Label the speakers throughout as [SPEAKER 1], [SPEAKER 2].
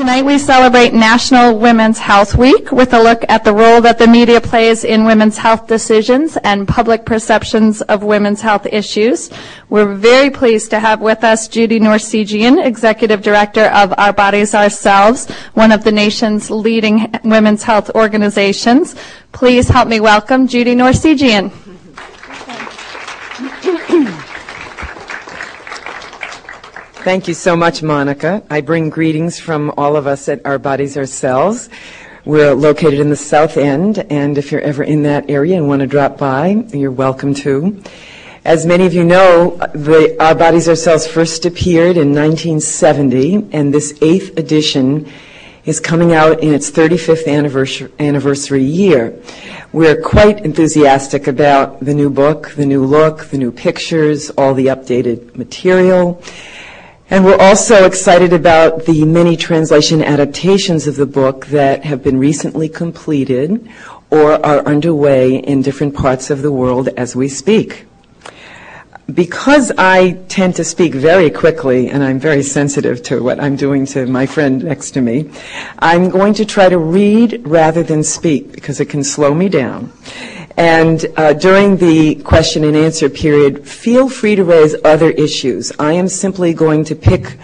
[SPEAKER 1] Tonight we celebrate National Women's Health Week with a look at the role that the media plays in women's health decisions and public perceptions of women's health issues. We're very pleased to have with us Judy Norsigian, Executive Director of Our Bodies Ourselves, one of the nation's leading women's health organizations. Please help me welcome Judy Norsigian.
[SPEAKER 2] Thank you so much, Monica. I bring greetings from all of us at Our Bodies Ourselves. We're located in the South End, and if you're ever in that area and want to drop by, you're welcome to. As many of you know, the Our Bodies Ourselves first appeared in 1970, and this eighth edition is coming out in its 35th anniversary, anniversary year. We're quite enthusiastic about the new book, the new look, the new pictures, all the updated material. And we're also excited about the many translation adaptations of the book that have been recently completed or are underway in different parts of the world as we speak. Because I tend to speak very quickly and I'm very sensitive to what I'm doing to my friend next to me, I'm going to try to read rather than speak because it can slow me down. And uh, during the question and answer period, feel free to raise other issues. I am simply going to pick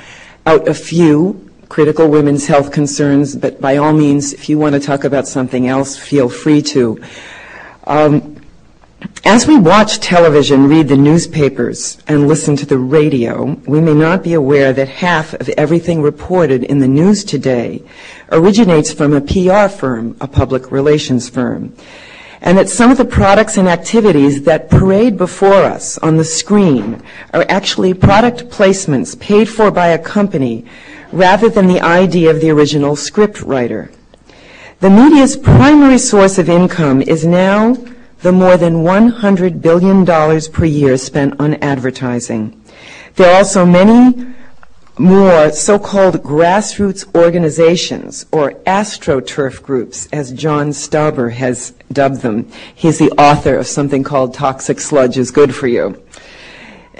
[SPEAKER 2] out a few critical women's health concerns, but by all means, if you want to talk about something else, feel free to. Um, as we watch television, read the newspapers, and listen to the radio, we may not be aware that half of everything reported in the news today originates from a PR firm, a public relations firm and that some of the products and activities that parade before us on the screen are actually product placements paid for by a company rather than the idea of the original script writer. The media's primary source of income is now the more than $100 billion per year spent on advertising. There are also many more so-called grassroots organizations or astroturf groups, as John Stauber has dubbed them. He's the author of something called Toxic Sludge is Good for You.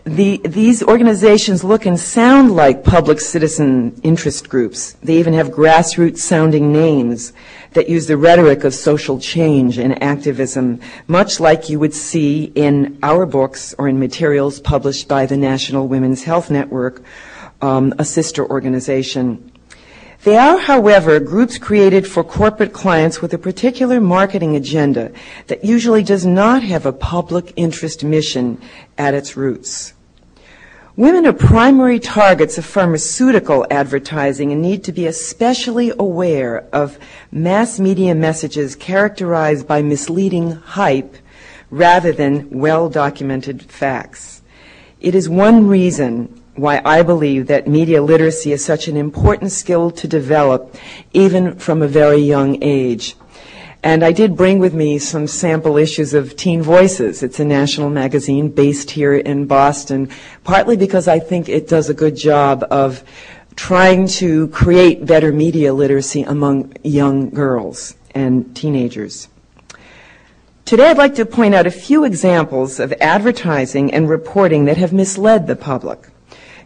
[SPEAKER 2] The, these organizations look and sound like public citizen interest groups. They even have grassroots sounding names that use the rhetoric of social change and activism, much like you would see in our books or in materials published by the National Women's Health Network um, a sister organization. They are, however, groups created for corporate clients with a particular marketing agenda that usually does not have a public interest mission at its roots. Women are primary targets of pharmaceutical advertising and need to be especially aware of mass media messages characterized by misleading hype rather than well documented facts. It is one reason why I believe that media literacy is such an important skill to develop even from a very young age. And I did bring with me some sample issues of Teen Voices. It's a national magazine based here in Boston, partly because I think it does a good job of trying to create better media literacy among young girls and teenagers. Today I'd like to point out a few examples of advertising and reporting that have misled the public.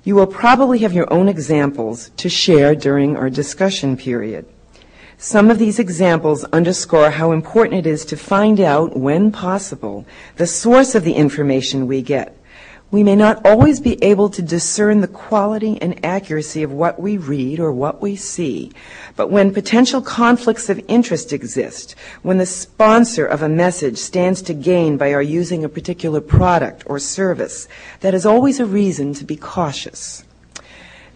[SPEAKER 2] You will probably have your own examples to share during our discussion period. Some of these examples underscore how important it is to find out, when possible, the source of the information we get we may not always be able to discern the quality and accuracy of what we read or what we see, but when potential conflicts of interest exist, when the sponsor of a message stands to gain by our using a particular product or service, that is always a reason to be cautious.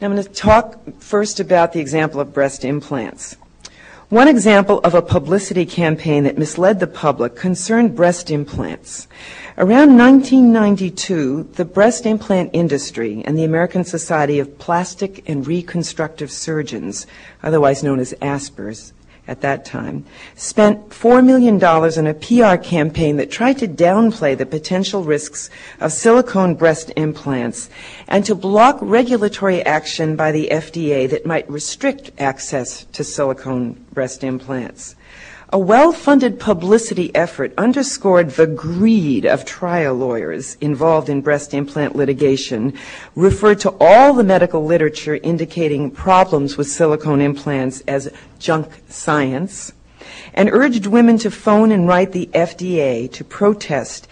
[SPEAKER 2] Now I'm going to talk first about the example of breast implants. One example of a publicity campaign that misled the public concerned breast implants. Around 1992, the breast implant industry and the American Society of Plastic and Reconstructive Surgeons, otherwise known as ASPRS at that time, spent $4 million on a PR campaign that tried to downplay the potential risks of silicone breast implants and to block regulatory action by the FDA that might restrict access to silicone breast implants. A well-funded publicity effort underscored the greed of trial lawyers involved in breast implant litigation, referred to all the medical literature indicating problems with silicone implants as junk science, and urged women to phone and write the FDA to protest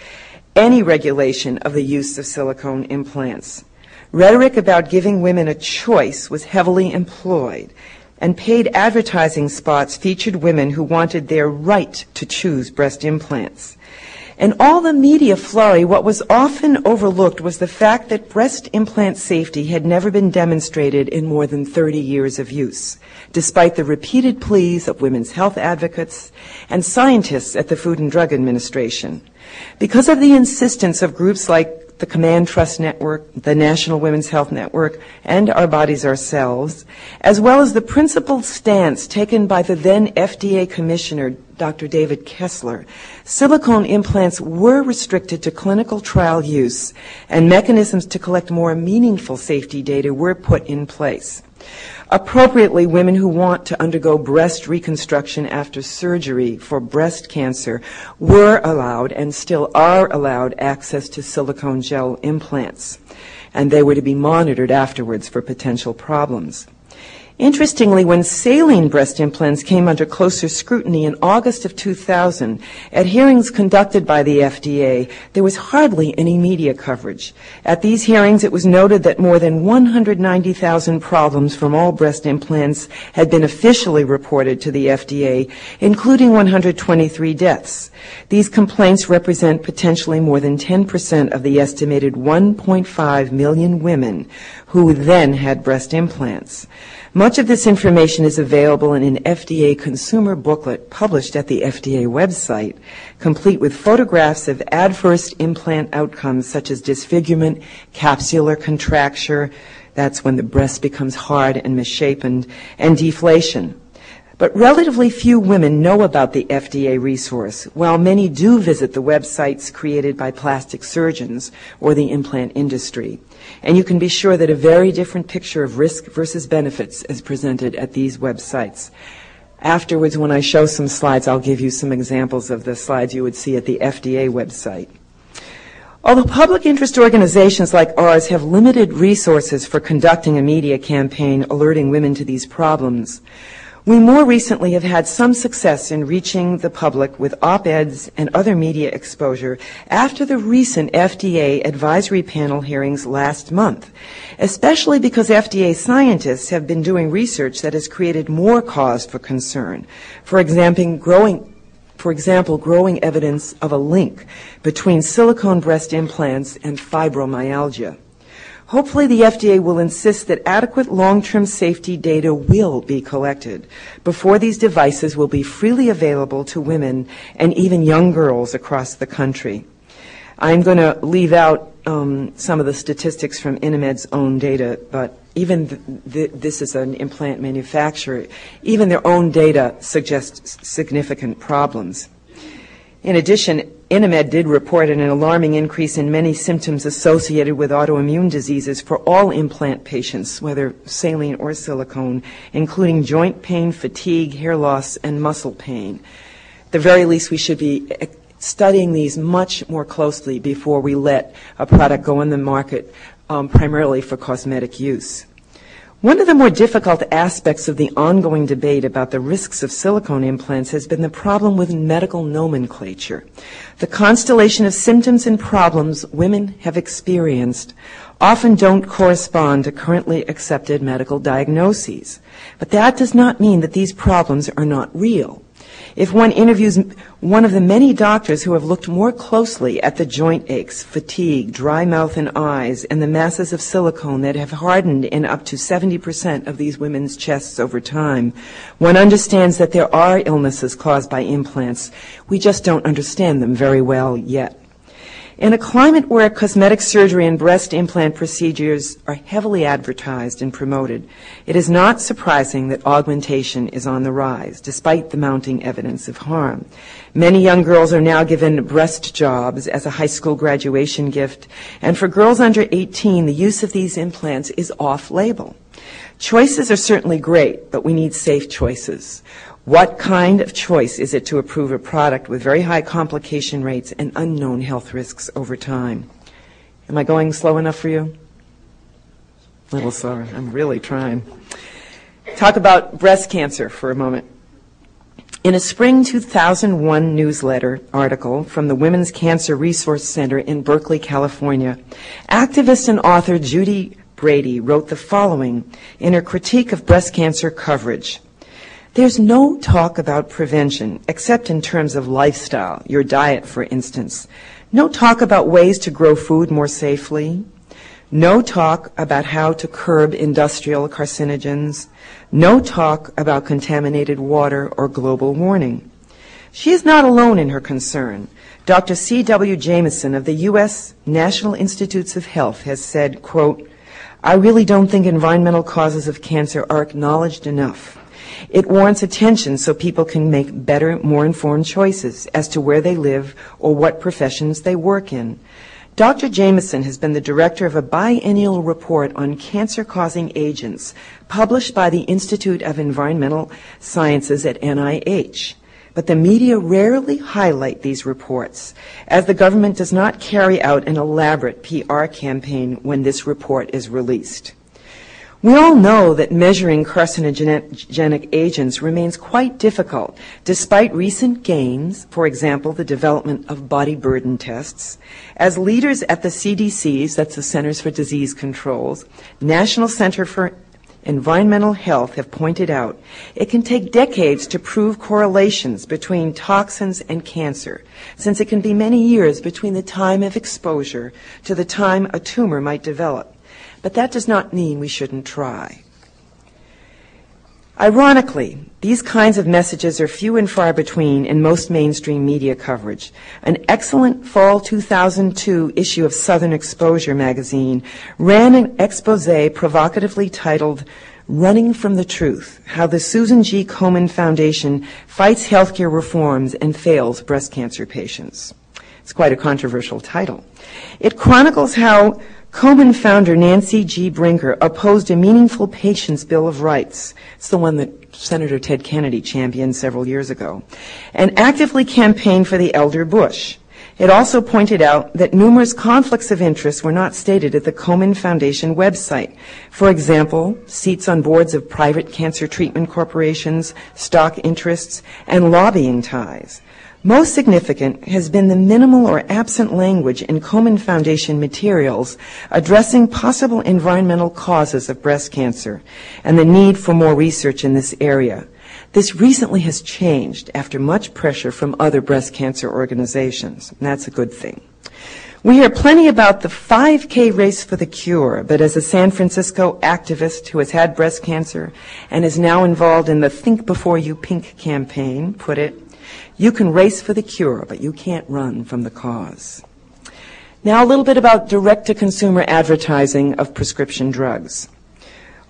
[SPEAKER 2] any regulation of the use of silicone implants. Rhetoric about giving women a choice was heavily employed, and paid advertising spots featured women who wanted their right to choose breast implants. In all the media flurry, what was often overlooked was the fact that breast implant safety had never been demonstrated in more than 30 years of use, despite the repeated pleas of women's health advocates and scientists at the Food and Drug Administration. Because of the insistence of groups like the Command Trust Network, the National Women's Health Network, and Our Bodies Ourselves, as well as the principled stance taken by the then FDA Commissioner, Dr. David Kessler, silicone implants were restricted to clinical trial use, and mechanisms to collect more meaningful safety data were put in place. Appropriately, women who want to undergo breast reconstruction after surgery for breast cancer were allowed and still are allowed access to silicone gel implants, and they were to be monitored afterwards for potential problems. Interestingly, when saline breast implants came under closer scrutiny in August of 2000, at hearings conducted by the FDA, there was hardly any media coverage. At these hearings, it was noted that more than 190,000 problems from all breast implants had been officially reported to the FDA, including 123 deaths. These complaints represent potentially more than 10% of the estimated 1.5 million women who then had breast implants. Much of this information is available in an FDA consumer booklet published at the FDA website, complete with photographs of adverse implant outcomes such as disfigurement, capsular contracture, that's when the breast becomes hard and misshapen, and deflation. But relatively few women know about the FDA resource, while many do visit the websites created by plastic surgeons or the implant industry. And you can be sure that a very different picture of risk versus benefits is presented at these websites. Afterwards, when I show some slides, I'll give you some examples of the slides you would see at the FDA website. Although public interest organizations like ours have limited resources for conducting a media campaign alerting women to these problems, we more recently have had some success in reaching the public with op-eds and other media exposure after the recent FDA advisory panel hearings last month, especially because FDA scientists have been doing research that has created more cause for concern. For example, growing for example, growing evidence of a link between silicone breast implants and fibromyalgia. Hopefully, the FDA will insist that adequate long-term safety data will be collected before these devices will be freely available to women and even young girls across the country. I'm going to leave out um, some of the statistics from Inamed's own data, but even th- th- this is an implant manufacturer, even their own data suggests significant problems. In addition, Inamed did report an alarming increase in many symptoms associated with autoimmune diseases for all implant patients, whether saline or silicone, including joint pain, fatigue, hair loss, and muscle pain. At the very least, we should be studying these much more closely before we let a product go on the market um, primarily for cosmetic use. One of the more difficult aspects of the ongoing debate about the risks of silicone implants has been the problem with medical nomenclature. The constellation of symptoms and problems women have experienced often don't correspond to currently accepted medical diagnoses. But that does not mean that these problems are not real. If one interviews one of the many doctors who have looked more closely at the joint aches, fatigue, dry mouth and eyes, and the masses of silicone that have hardened in up to 70% of these women's chests over time, one understands that there are illnesses caused by implants. We just don't understand them very well yet. In a climate where cosmetic surgery and breast implant procedures are heavily advertised and promoted, it is not surprising that augmentation is on the rise, despite the mounting evidence of harm. Many young girls are now given breast jobs as a high school graduation gift, and for girls under 18, the use of these implants is off label. Choices are certainly great, but we need safe choices. What kind of choice is it to approve a product with very high complication rates and unknown health risks over time? Am I going slow enough for you? A little slower. I'm really trying. Talk about breast cancer for a moment. In a spring 2001 newsletter article from the Women's Cancer Resource Center in Berkeley, California, activist and author Judy Brady wrote the following in her critique of breast cancer coverage. There's no talk about prevention, except in terms of lifestyle, your diet, for instance. No talk about ways to grow food more safely. No talk about how to curb industrial carcinogens. No talk about contaminated water or global warming. She is not alone in her concern. Dr. C.W. Jameson of the U.S. National Institutes of Health has said, quote, I really don't think environmental causes of cancer are acknowledged enough. It warrants attention so people can make better, more informed choices as to where they live or what professions they work in. Dr. Jameson has been the director of a biennial report on cancer causing agents published by the Institute of Environmental Sciences at NIH. But the media rarely highlight these reports, as the government does not carry out an elaborate PR campaign when this report is released. We all know that measuring carcinogenic agents remains quite difficult, despite recent gains, for example, the development of body burden tests. As leaders at the CDC's, that's the Centers for Disease Control's, National Center for Environmental Health have pointed out, it can take decades to prove correlations between toxins and cancer, since it can be many years between the time of exposure to the time a tumor might develop. But that does not mean we shouldn't try. Ironically, these kinds of messages are few and far between in most mainstream media coverage. An excellent fall 2002 issue of Southern Exposure magazine ran an expose provocatively titled Running from the Truth How the Susan G. Komen Foundation Fights Healthcare Reforms and Fails Breast Cancer Patients. It's quite a controversial title. It chronicles how Komen founder Nancy G. Brinker opposed a meaningful patient's Bill of Rights. It's the one that Senator Ted Kennedy championed several years ago, and actively campaigned for the elder Bush. It also pointed out that numerous conflicts of interest were not stated at the Komen Foundation website. For example, seats on boards of private cancer treatment corporations, stock interests, and lobbying ties. Most significant has been the minimal or absent language in Komen Foundation materials addressing possible environmental causes of breast cancer and the need for more research in this area. This recently has changed after much pressure from other breast cancer organizations, and that's a good thing. We hear plenty about the 5K race for the cure, but as a San Francisco activist who has had breast cancer and is now involved in the Think Before You Pink campaign put it, you can race for the cure, but you can't run from the cause. Now, a little bit about direct to consumer advertising of prescription drugs.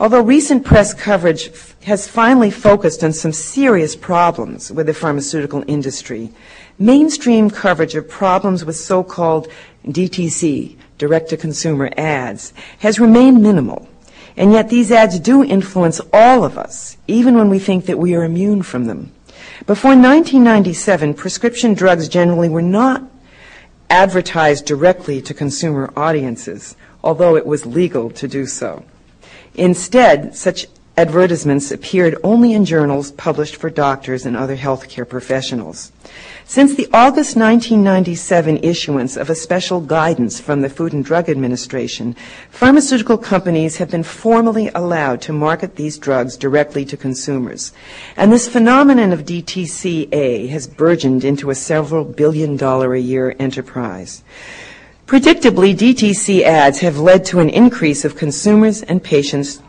[SPEAKER 2] Although recent press coverage has finally focused on some serious problems with the pharmaceutical industry, mainstream coverage of problems with so called DTC, direct to consumer ads, has remained minimal. And yet these ads do influence all of us, even when we think that we are immune from them. Before 1997, prescription drugs generally were not advertised directly to consumer audiences, although it was legal to do so. Instead, such advertisements appeared only in journals published for doctors and other healthcare professionals. Since the August 1997 issuance of a special guidance from the Food and Drug Administration, pharmaceutical companies have been formally allowed to market these drugs directly to consumers. And this phenomenon of DTCA has burgeoned into a several billion dollar a year enterprise. Predictably, DTC ads have led to an increase of consumers and patients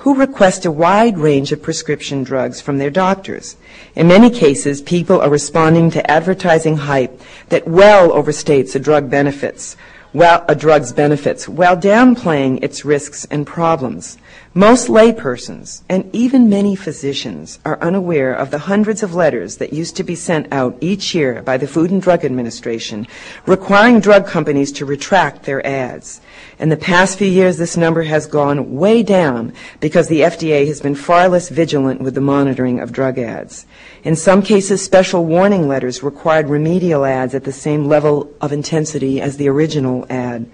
[SPEAKER 2] who request a wide range of prescription drugs from their doctors. In many cases, people are responding to advertising hype that well overstates a drug benefits, well, a drug's benefits, while downplaying its risks and problems. Most laypersons, and even many physicians, are unaware of the hundreds of letters that used to be sent out each year by the Food and Drug Administration requiring drug companies to retract their ads. In the past few years, this number has gone way down because the FDA has been far less vigilant with the monitoring of drug ads. In some cases, special warning letters required remedial ads at the same level of intensity as the original ad.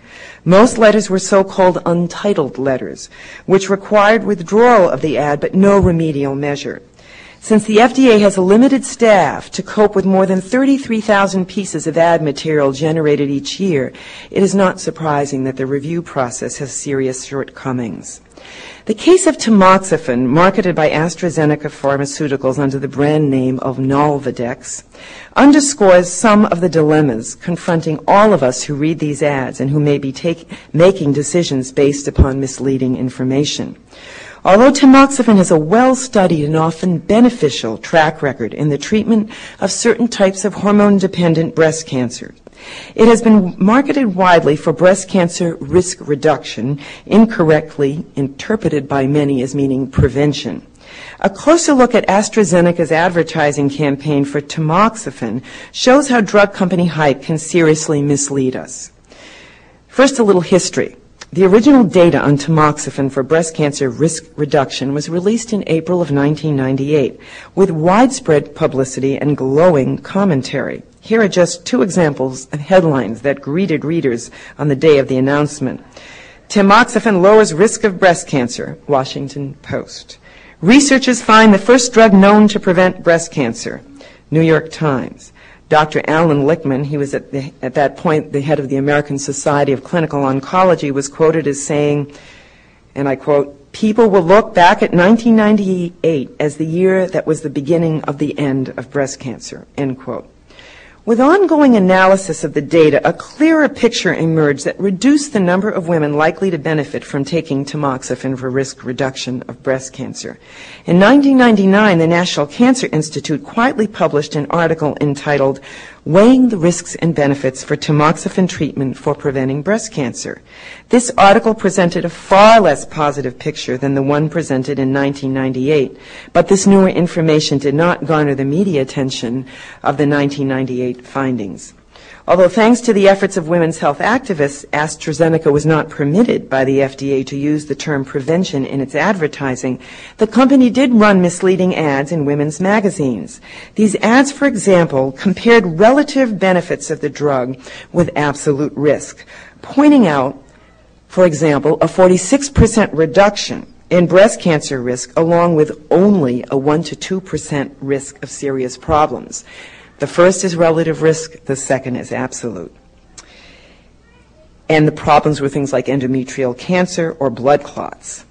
[SPEAKER 2] Most letters were so-called untitled letters, which required withdrawal of the ad but no remedial measure. Since the FDA has a limited staff to cope with more than 33,000 pieces of ad material generated each year, it is not surprising that the review process has serious shortcomings. The case of tamoxifen, marketed by AstraZeneca Pharmaceuticals under the brand name of Nolvadex, underscores some of the dilemmas confronting all of us who read these ads and who may be take, making decisions based upon misleading information. Although tamoxifen has a well-studied and often beneficial track record in the treatment of certain types of hormone-dependent breast cancer, it has been marketed widely for breast cancer risk reduction, incorrectly interpreted by many as meaning prevention. A closer look at AstraZeneca's advertising campaign for tamoxifen shows how drug company hype can seriously mislead us. First, a little history. The original data on tamoxifen for breast cancer risk reduction was released in April of 1998 with widespread publicity and glowing commentary. Here are just two examples of headlines that greeted readers on the day of the announcement. Tamoxifen lowers risk of breast cancer, Washington Post. Researchers find the first drug known to prevent breast cancer, New York Times. Dr. Alan Lichtman, he was at, the, at that point the head of the American Society of Clinical Oncology, was quoted as saying, and I quote, people will look back at 1998 as the year that was the beginning of the end of breast cancer, end quote. With ongoing analysis of the data, a clearer picture emerged that reduced the number of women likely to benefit from taking tamoxifen for risk reduction of breast cancer. In 1999, the National Cancer Institute quietly published an article entitled Weighing the Risks and Benefits for Tamoxifen Treatment for Preventing Breast Cancer. This article presented a far less positive picture than the one presented in 1998, but this newer information did not garner the media attention of the 1998 findings. Although thanks to the efforts of women's health activists, AstraZeneca was not permitted by the FDA to use the term prevention in its advertising, the company did run misleading ads in women's magazines. These ads, for example, compared relative benefits of the drug with absolute risk, pointing out, for example, a 46% reduction in breast cancer risk along with only a 1 to 2% risk of serious problems. The first is relative risk, the second is absolute. And the problems were things like endometrial cancer or blood clots.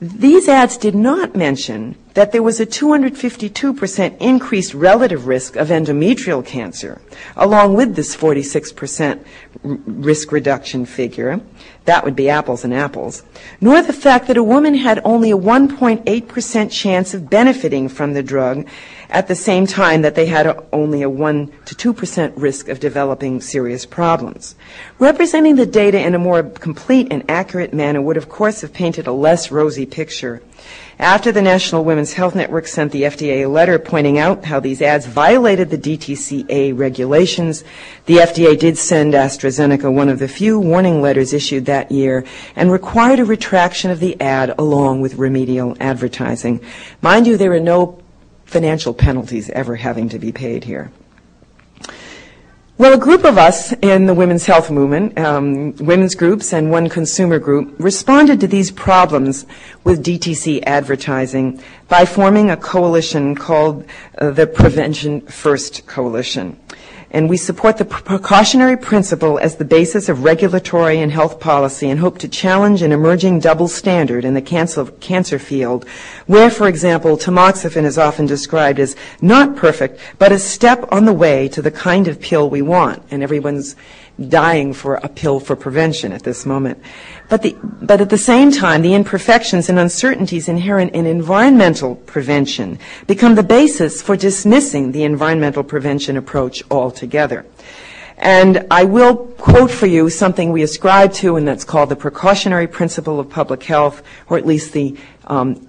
[SPEAKER 2] These ads did not mention that there was a 252% increased relative risk of endometrial cancer, along with this 46% risk reduction figure. That would be apples and apples. Nor the fact that a woman had only a 1.8% chance of benefiting from the drug at the same time that they had a, only a 1 to 2% risk of developing serious problems. Representing the data in a more complete and accurate manner would, of course, have painted a less rosy picture. After the National Women's Health Network sent the FDA a letter pointing out how these ads violated the DTCA regulations, the FDA did send AstraZeneca one of the few warning letters issued that year and required a retraction of the ad along with remedial advertising. Mind you, there are no financial penalties ever having to be paid here. Well, a group of us in the women's health movement, um, women's groups and one consumer group, responded to these problems with DTC advertising by forming a coalition called uh, the Prevention First Coalition and we support the precautionary principle as the basis of regulatory and health policy and hope to challenge an emerging double standard in the cancer, cancer field, where, for example, tamoxifen is often described as not perfect, but a step on the way to the kind of pill we want. And everyone's dying for a pill for prevention at this moment. But, the, but at the same time, the imperfections and uncertainties inherent in environmental prevention become the basis for dismissing the environmental prevention approach altogether. And I will quote for you something we ascribe to, and that's called the precautionary principle of public health, or at least the um,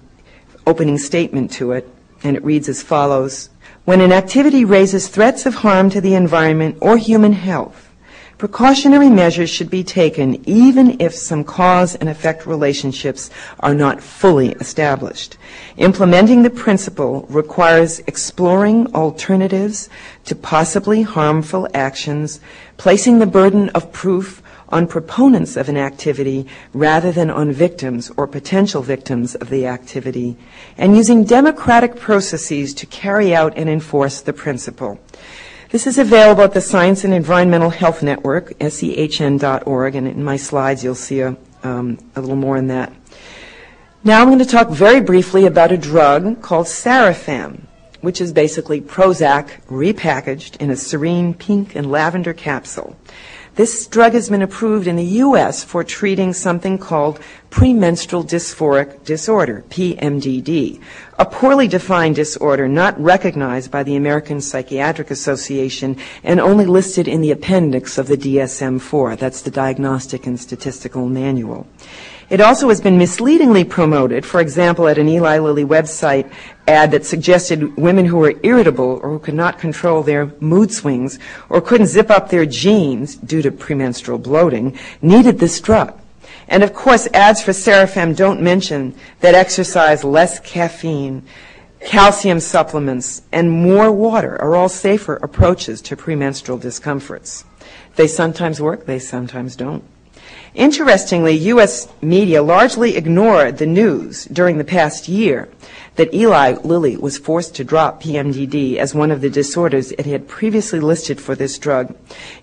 [SPEAKER 2] opening statement to it. And it reads as follows When an activity raises threats of harm to the environment or human health, Precautionary measures should be taken even if some cause and effect relationships are not fully established. Implementing the principle requires exploring alternatives to possibly harmful actions, placing the burden of proof on proponents of an activity rather than on victims or potential victims of the activity, and using democratic processes to carry out and enforce the principle. This is available at the Science and Environmental Health Network, sehn.org, and in my slides you'll see a, um, a little more on that. Now I'm going to talk very briefly about a drug called Sarafem, which is basically Prozac repackaged in a serene pink and lavender capsule. This drug has been approved in the U.S. for treating something called premenstrual dysphoric disorder, PMDD, a poorly defined disorder not recognized by the American Psychiatric Association and only listed in the appendix of the DSM-4. That's the Diagnostic and Statistical Manual. It also has been misleadingly promoted, for example, at an Eli Lilly website ad that suggested women who were irritable or who could not control their mood swings or couldn't zip up their jeans due to premenstrual bloating needed this drug. And of course, ads for Sarafem don't mention that exercise, less caffeine, calcium supplements, and more water are all safer approaches to premenstrual discomforts. They sometimes work, they sometimes don't. Interestingly, U.S. media largely ignored the news during the past year that Eli Lilly was forced to drop PMDD as one of the disorders it had previously listed for this drug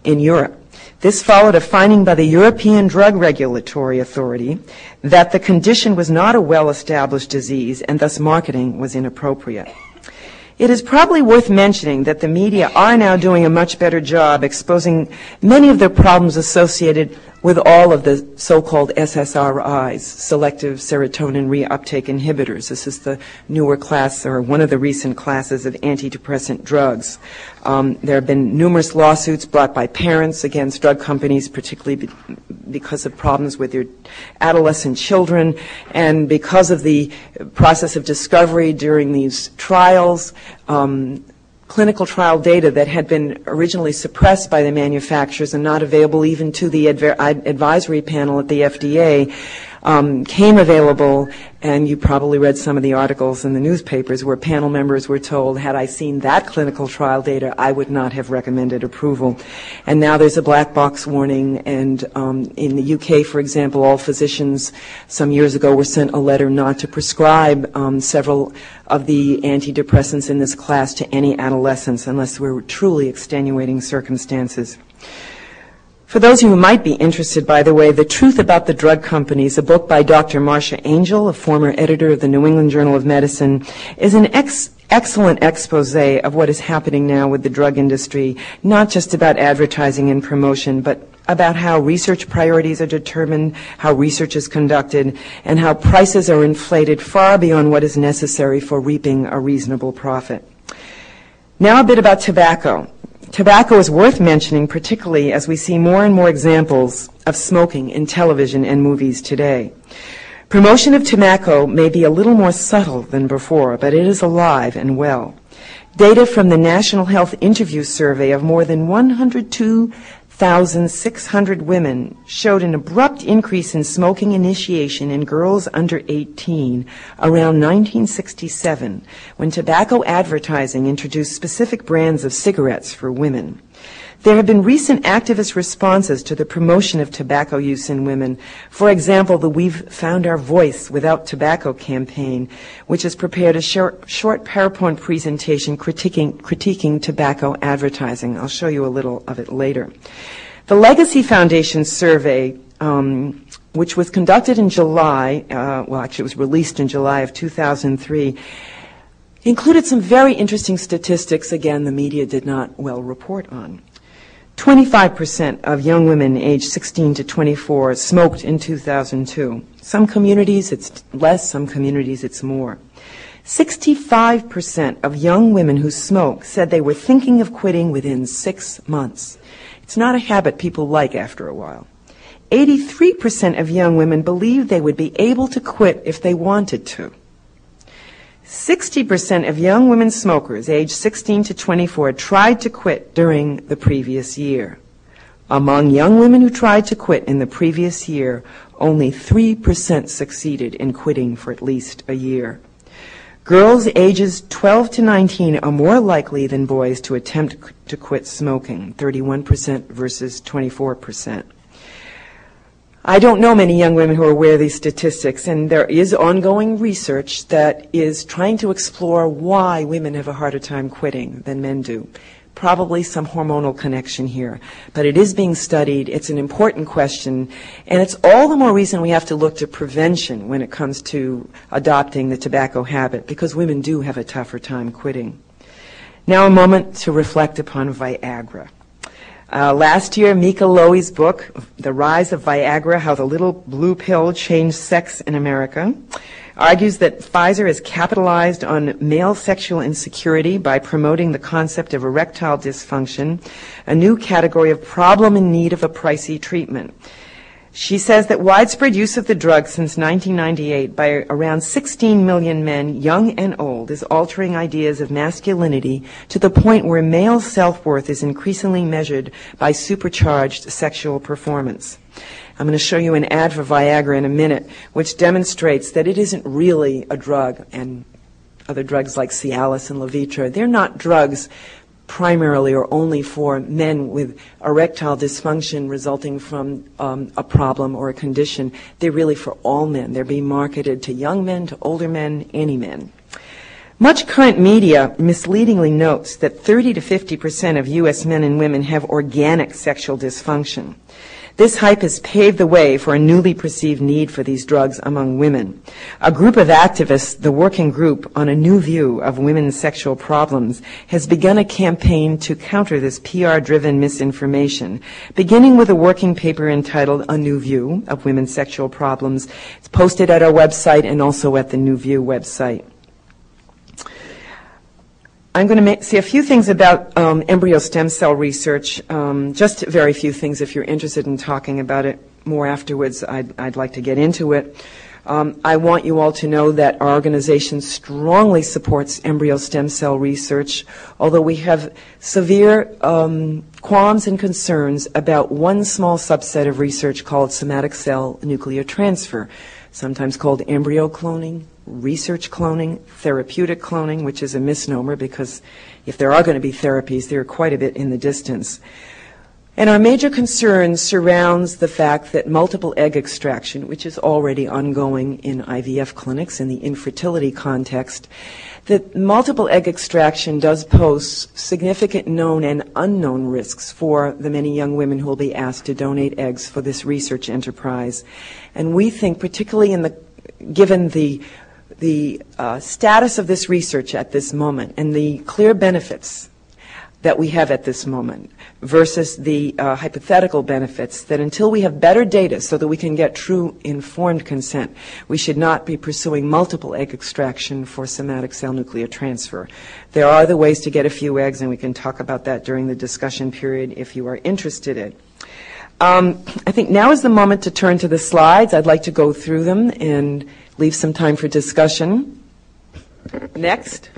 [SPEAKER 2] in Europe. This followed a finding by the European Drug Regulatory Authority that the condition was not a well-established disease and thus marketing was inappropriate. It is probably worth mentioning that the media are now doing a much better job exposing many of the problems associated with all of the so-called SSRIs, selective serotonin reuptake inhibitors. This is the newer class or one of the recent classes of antidepressant drugs. Um, there have been numerous lawsuits brought by parents against drug companies, particularly be- because of problems with their adolescent children and because of the process of discovery during these trials. Um, clinical trial data that had been originally suppressed by the manufacturers and not available even to the advisory panel at the FDA um, came available, and you probably read some of the articles in the newspapers where panel members were told, had I seen that clinical trial data, I would not have recommended approval. And now there's a black box warning, and um, in the UK, for example, all physicians some years ago were sent a letter not to prescribe um, several of the antidepressants in this class to any adolescents unless there were truly extenuating circumstances. For those who might be interested, by the way, The Truth About the Drug Companies, a book by Dr. Marcia Angell, a former editor of the New England Journal of Medicine, is an ex- excellent expose of what is happening now with the drug industry, not just about advertising and promotion, but about how research priorities are determined, how research is conducted, and how prices are inflated far beyond what is necessary for reaping a reasonable profit. Now a bit about tobacco. Tobacco is worth mentioning, particularly as we see more and more examples of smoking in television and movies today. Promotion of tobacco may be a little more subtle than before, but it is alive and well. Data from the National Health Interview Survey of more than 102 1,600 women showed an abrupt increase in smoking initiation in girls under 18 around 1967 when tobacco advertising introduced specific brands of cigarettes for women. There have been recent activist responses to the promotion of tobacco use in women. For example, the We've Found Our Voice Without Tobacco campaign, which has prepared a short, short PowerPoint presentation critiquing, critiquing tobacco advertising. I'll show you a little of it later. The Legacy Foundation survey um, which was conducted in July, uh, well, actually, it was released in July of 2003, included some very interesting statistics, again, the media did not well report on. 25% of young women aged 16 to 24 smoked in 2002. Some communities it's less, some communities it's more. 65% of young women who smoke said they were thinking of quitting within six months. It's not a habit people like after a while. 83% of young women believe they would be able to quit if they wanted to. 60% of young women smokers aged 16 to 24 tried to quit during the previous year. Among young women who tried to quit in the previous year, only 3% succeeded in quitting for at least a year. Girls ages 12 to 19 are more likely than boys to attempt to quit smoking, 31% versus 24%. I don't know many young women who are aware of these statistics, and there is ongoing research that is trying to explore why women have a harder time quitting than men do probably some hormonal connection here. But it is being studied. It's an important question. And it's all the more reason we have to look to prevention when it comes to adopting the tobacco habit because women do have a tougher time quitting. Now a moment to reflect upon Viagra. Uh, last year, Meika Loe's book, The Rise of Viagra, How the Little Blue Pill Changed Sex in America, argues that Pfizer has capitalized on male sexual insecurity by promoting the concept of erectile dysfunction, a new category of problem in need of a pricey treatment. She says that widespread use of the drug since 1998 by around 16 million men, young and old, is altering ideas of masculinity to the point where male self-worth is increasingly measured by supercharged sexual performance. I'm going to show you an ad for Viagra in a minute, which demonstrates that it isn't really a drug, and other drugs like Cialis and Levitra, they're not drugs primarily or only for men with erectile dysfunction resulting from um, a problem or a condition. They're really for all men. They're being marketed to young men, to older men, any men. Much current media misleadingly notes that 30 to 50 percent of U.S. men and women have organic sexual dysfunction. This hype has paved the way for a newly perceived need for these drugs among women. A group of activists, the Working Group on a New View of Women's Sexual Problems, has begun a campaign to counter this PR-driven misinformation, beginning with a working paper entitled A New View of Women's Sexual Problems. It's posted at our website and also at the New View website. I'm going to say a few things about um, embryo stem cell research, um, just very few things. If you're interested in talking about it more afterwards, I'd, I'd like to get into it. Um, I want you all to know that our organization strongly supports embryo stem cell research, although we have severe um, qualms and concerns about one small subset of research called somatic cell nuclear transfer, sometimes called embryo cloning, research cloning, therapeutic cloning, which is a misnomer because if there are going to be therapies, they're quite a bit in the distance. And our major concern surrounds the fact that multiple egg extraction, which is already ongoing in IVF clinics in the infertility context, that multiple egg extraction does pose significant known and unknown risks for the many young women who will be asked to donate eggs for this research enterprise. And we think, particularly in the given the the uh, status of this research at this moment and the clear benefits that we have at this moment versus the uh, hypothetical benefits that until we have better data so that we can get true informed consent, we should not be pursuing multiple egg extraction for somatic cell nuclear transfer. There are other ways to get a few eggs, and we can talk about that during the discussion period if you are interested in. Um, I think now is the moment to turn to the slides. I'd like to go through them and leave some time for discussion. Next.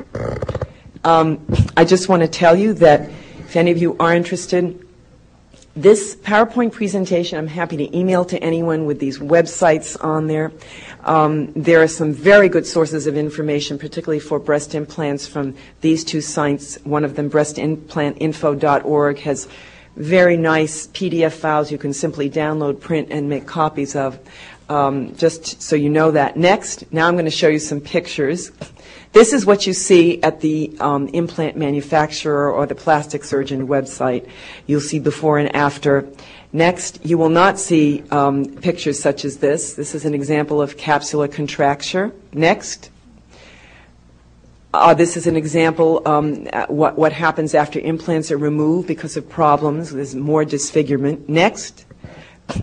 [SPEAKER 2] Um, I just want to tell you that if any of you are interested, this PowerPoint presentation, I'm happy to email to anyone with these websites on there. Um, there are some very good sources of information, particularly for breast implants from these two sites. One of them, breastimplantinfo.org, has very nice PDF files you can simply download, print, and make copies of um, just so you know that. Next, now I'm going to show you some pictures. This is what you see at the um, implant manufacturer or the plastic surgeon website. You'll see before and after. Next, you will not see um, pictures such as this. This is an example of capsular contracture. Next. Uh, this is an example um, what, what happens after implants are removed because of problems. There's more disfigurement. Next.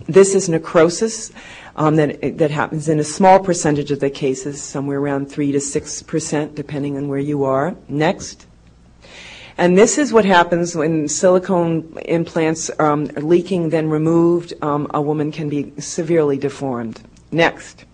[SPEAKER 2] This is necrosis um, that, that happens in a small percentage of the cases, somewhere around 3 to 6 percent, depending on where you are. Next. And this is what happens when silicone implants um, are leaking, then removed. Um, a woman can be severely deformed. Next.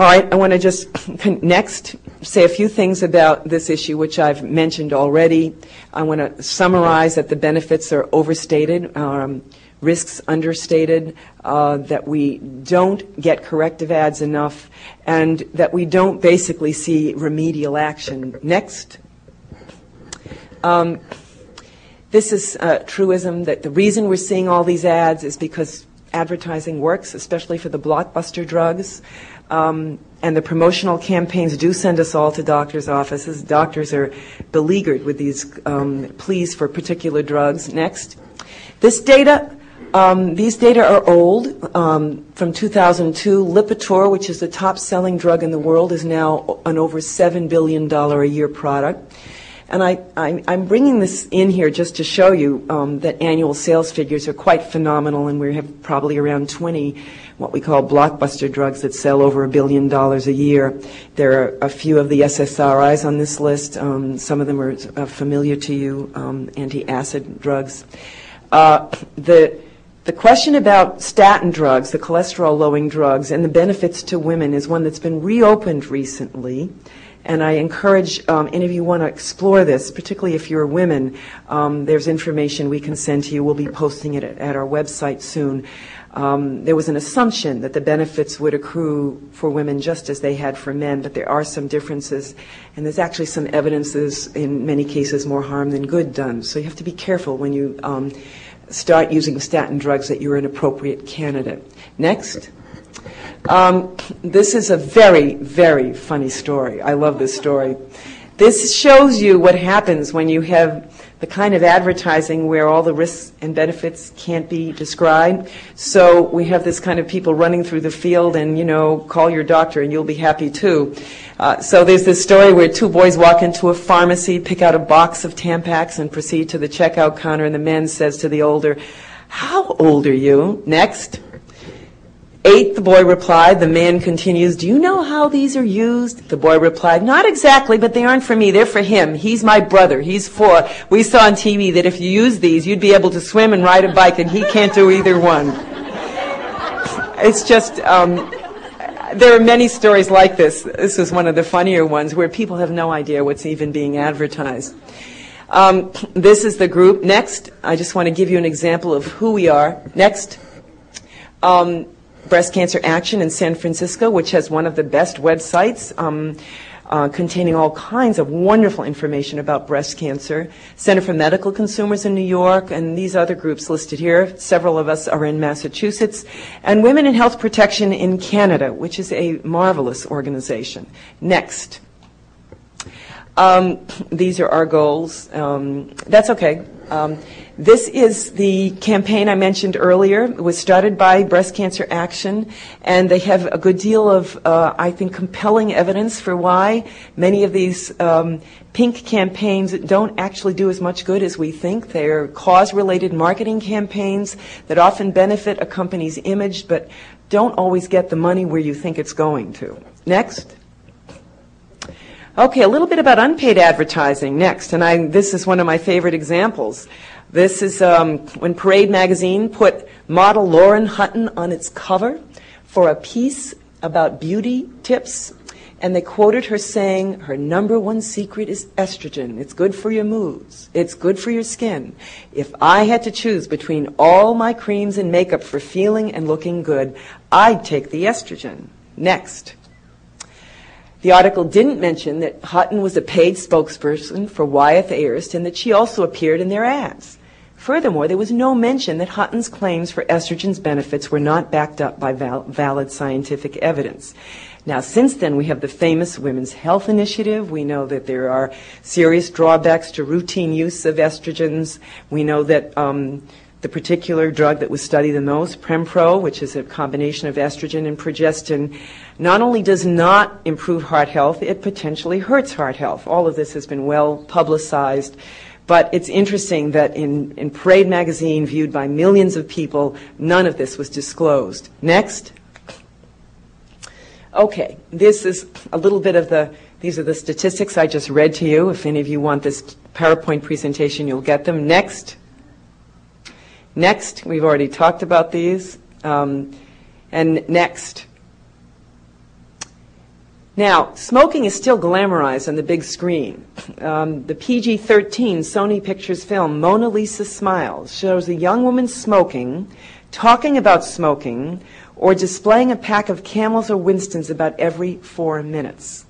[SPEAKER 2] All right, I want to just next say a few things about this issue, which I've mentioned already. I want to summarize that the benefits are overstated, um, risks understated, uh, that we don't get corrective ads enough, and that we don't basically see remedial action. Next. Um, this is a truism that the reason we're seeing all these ads is because advertising works, especially for the blockbuster drugs. Um, and the promotional campaigns do send us all to doctors' offices. Doctors are beleaguered with these um, pleas for particular drugs. Next. This data, um, these data are old, um, from 2002. Lipitor, which is the top selling drug in the world, is now an over $7 billion a year product. And I, am bringing this in here just to show you um, that annual sales figures are quite phenomenal, and we have probably around 20 what we call blockbuster drugs that sell over a billion dollars a year. There are a few of the SSRIs on this list. Um, some of them are uh, familiar to you, um, anti-acid drugs. Uh, the the question about statin drugs, the cholesterol-lowering drugs, and the benefits to women is one that's been reopened recently and I encourage um, any of you want to explore this, particularly if you're women. Um, there's information we can send to you. We'll be posting it at, at our website soon. Um, there was an assumption that the benefits would accrue for women just as they had for men, but there are some differences, and there's actually some evidences in many cases more harm than good done. So you have to be careful when you um, start using statin drugs that you're an appropriate candidate. Next. Um, this is a very, very funny story. I love this story. This shows you what happens when you have the kind of advertising where all the risks and benefits can't be described. So we have this kind of people running through the field and, you know, call your doctor and you'll be happy too. Uh, so there's this story where two boys walk into a pharmacy, pick out a box of Tampax and proceed to the checkout counter and the man says to the older, how old are you? Next. Eight, the boy replied. The man continues, Do you know how these are used? The boy replied, Not exactly, but they aren't for me. They're for him. He's my brother. He's four. We saw on TV that if you use these, you'd be able to swim and ride a bike, and he can't do either one. It's just, um, there are many stories like this. This is one of the funnier ones where people have no idea what's even being advertised. Um, this is the group. Next, I just want to give you an example of who we are. Next. Um, Breast Cancer Action in San Francisco, which has one of the best websites. Um, uh, containing all kinds of wonderful information about breast cancer. Center for Medical Consumers in New York, and these other groups listed here. Several of us are in Massachusetts. And Women in Health Protection in Canada, which is a marvelous organization. Next. Um, these are our goals. Um, that's okay. Um, this is the campaign I mentioned earlier. It was started by Breast Cancer Action, and they have a good deal of, uh, I think, compelling evidence for why many of these um, pink campaigns don't actually do as much good as we think. They're cause-related marketing campaigns that often benefit a company's image, but don't always get the money where you think it's going to. Next. Okay, a little bit about unpaid advertising next, and I, this is one of my favorite examples. This is um, when Parade magazine put model Lauren Hutton on its cover for a piece about beauty tips, and they quoted her saying, Her number one secret is estrogen. It's good for your moods, it's good for your skin. If I had to choose between all my creams and makeup for feeling and looking good, I'd take the estrogen. Next. The article didn't mention that Hutton was a paid spokesperson for Wyeth Ayerst and that she also appeared in their ads. Furthermore, there was no mention that Hutton's claims for estrogen's benefits were not backed up by val- valid scientific evidence. Now, since then, we have the famous Women's Health Initiative. We know that there are serious drawbacks to routine use of estrogens. We know that um, the particular drug that was studied the most, Prempro, which is a combination of estrogen and progestin, not only does not improve heart health, it potentially hurts heart health. All of this has been well publicized. But it's interesting that in, in Parade magazine, viewed by millions of people, none of this was disclosed. Next. Okay, this is a little bit of the These are the statistics I just read to you. If any of you want this PowerPoint presentation, you'll get them. Next. Next, we've already talked about these. Um, and next. Now, smoking is still glamorized on the big screen. Um, the PG 13 Sony Pictures film Mona Lisa Smiles shows a young woman smoking, talking about smoking, or displaying a pack of camels or Winstons about every four minutes.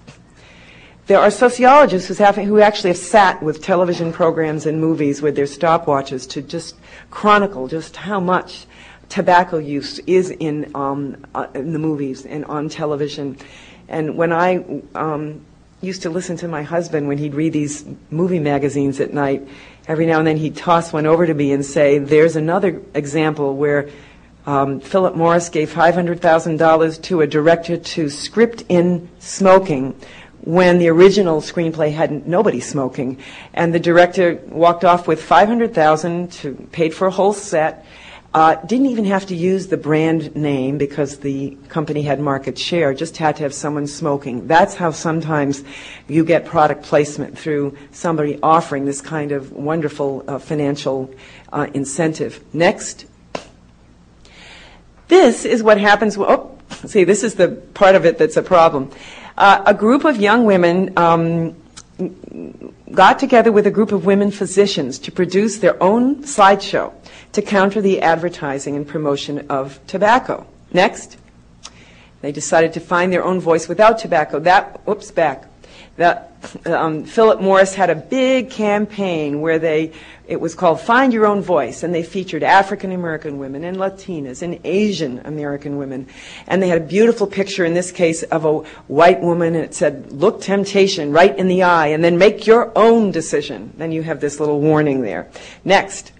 [SPEAKER 2] There are sociologists who actually have sat with television programs and movies with their stopwatches to just chronicle just how much tobacco use is in, um, uh, in the movies and on television. And when I um, used to listen to my husband when he'd read these movie magazines at night, every now and then he'd toss one over to me and say, There's another example where um, Philip Morris gave $500,000 to a director to script in smoking when the original screenplay had nobody smoking. And the director walked off with 500000 to paid for a whole set uh, didn't even have to use the brand name because the company had market share, just had to have someone smoking. That's how sometimes you get product placement through somebody offering this kind of wonderful uh, financial uh, incentive. Next. This is what happens. Oh, see, this is the part of it that's a problem. Uh, a group of young women um, got together with a group of women physicians to produce their own slideshow to counter the advertising and promotion of tobacco. Next, they decided to find their own voice without tobacco. That, whoops, back. That, um, Philip Morris had a big campaign where they, it was called Find Your Own Voice, and they featured African American women and Latinas and Asian American women. And they had a beautiful picture, in this case, of a white woman, and it said, Look temptation right in the eye, and then make your own decision. Then you have this little warning there. Next,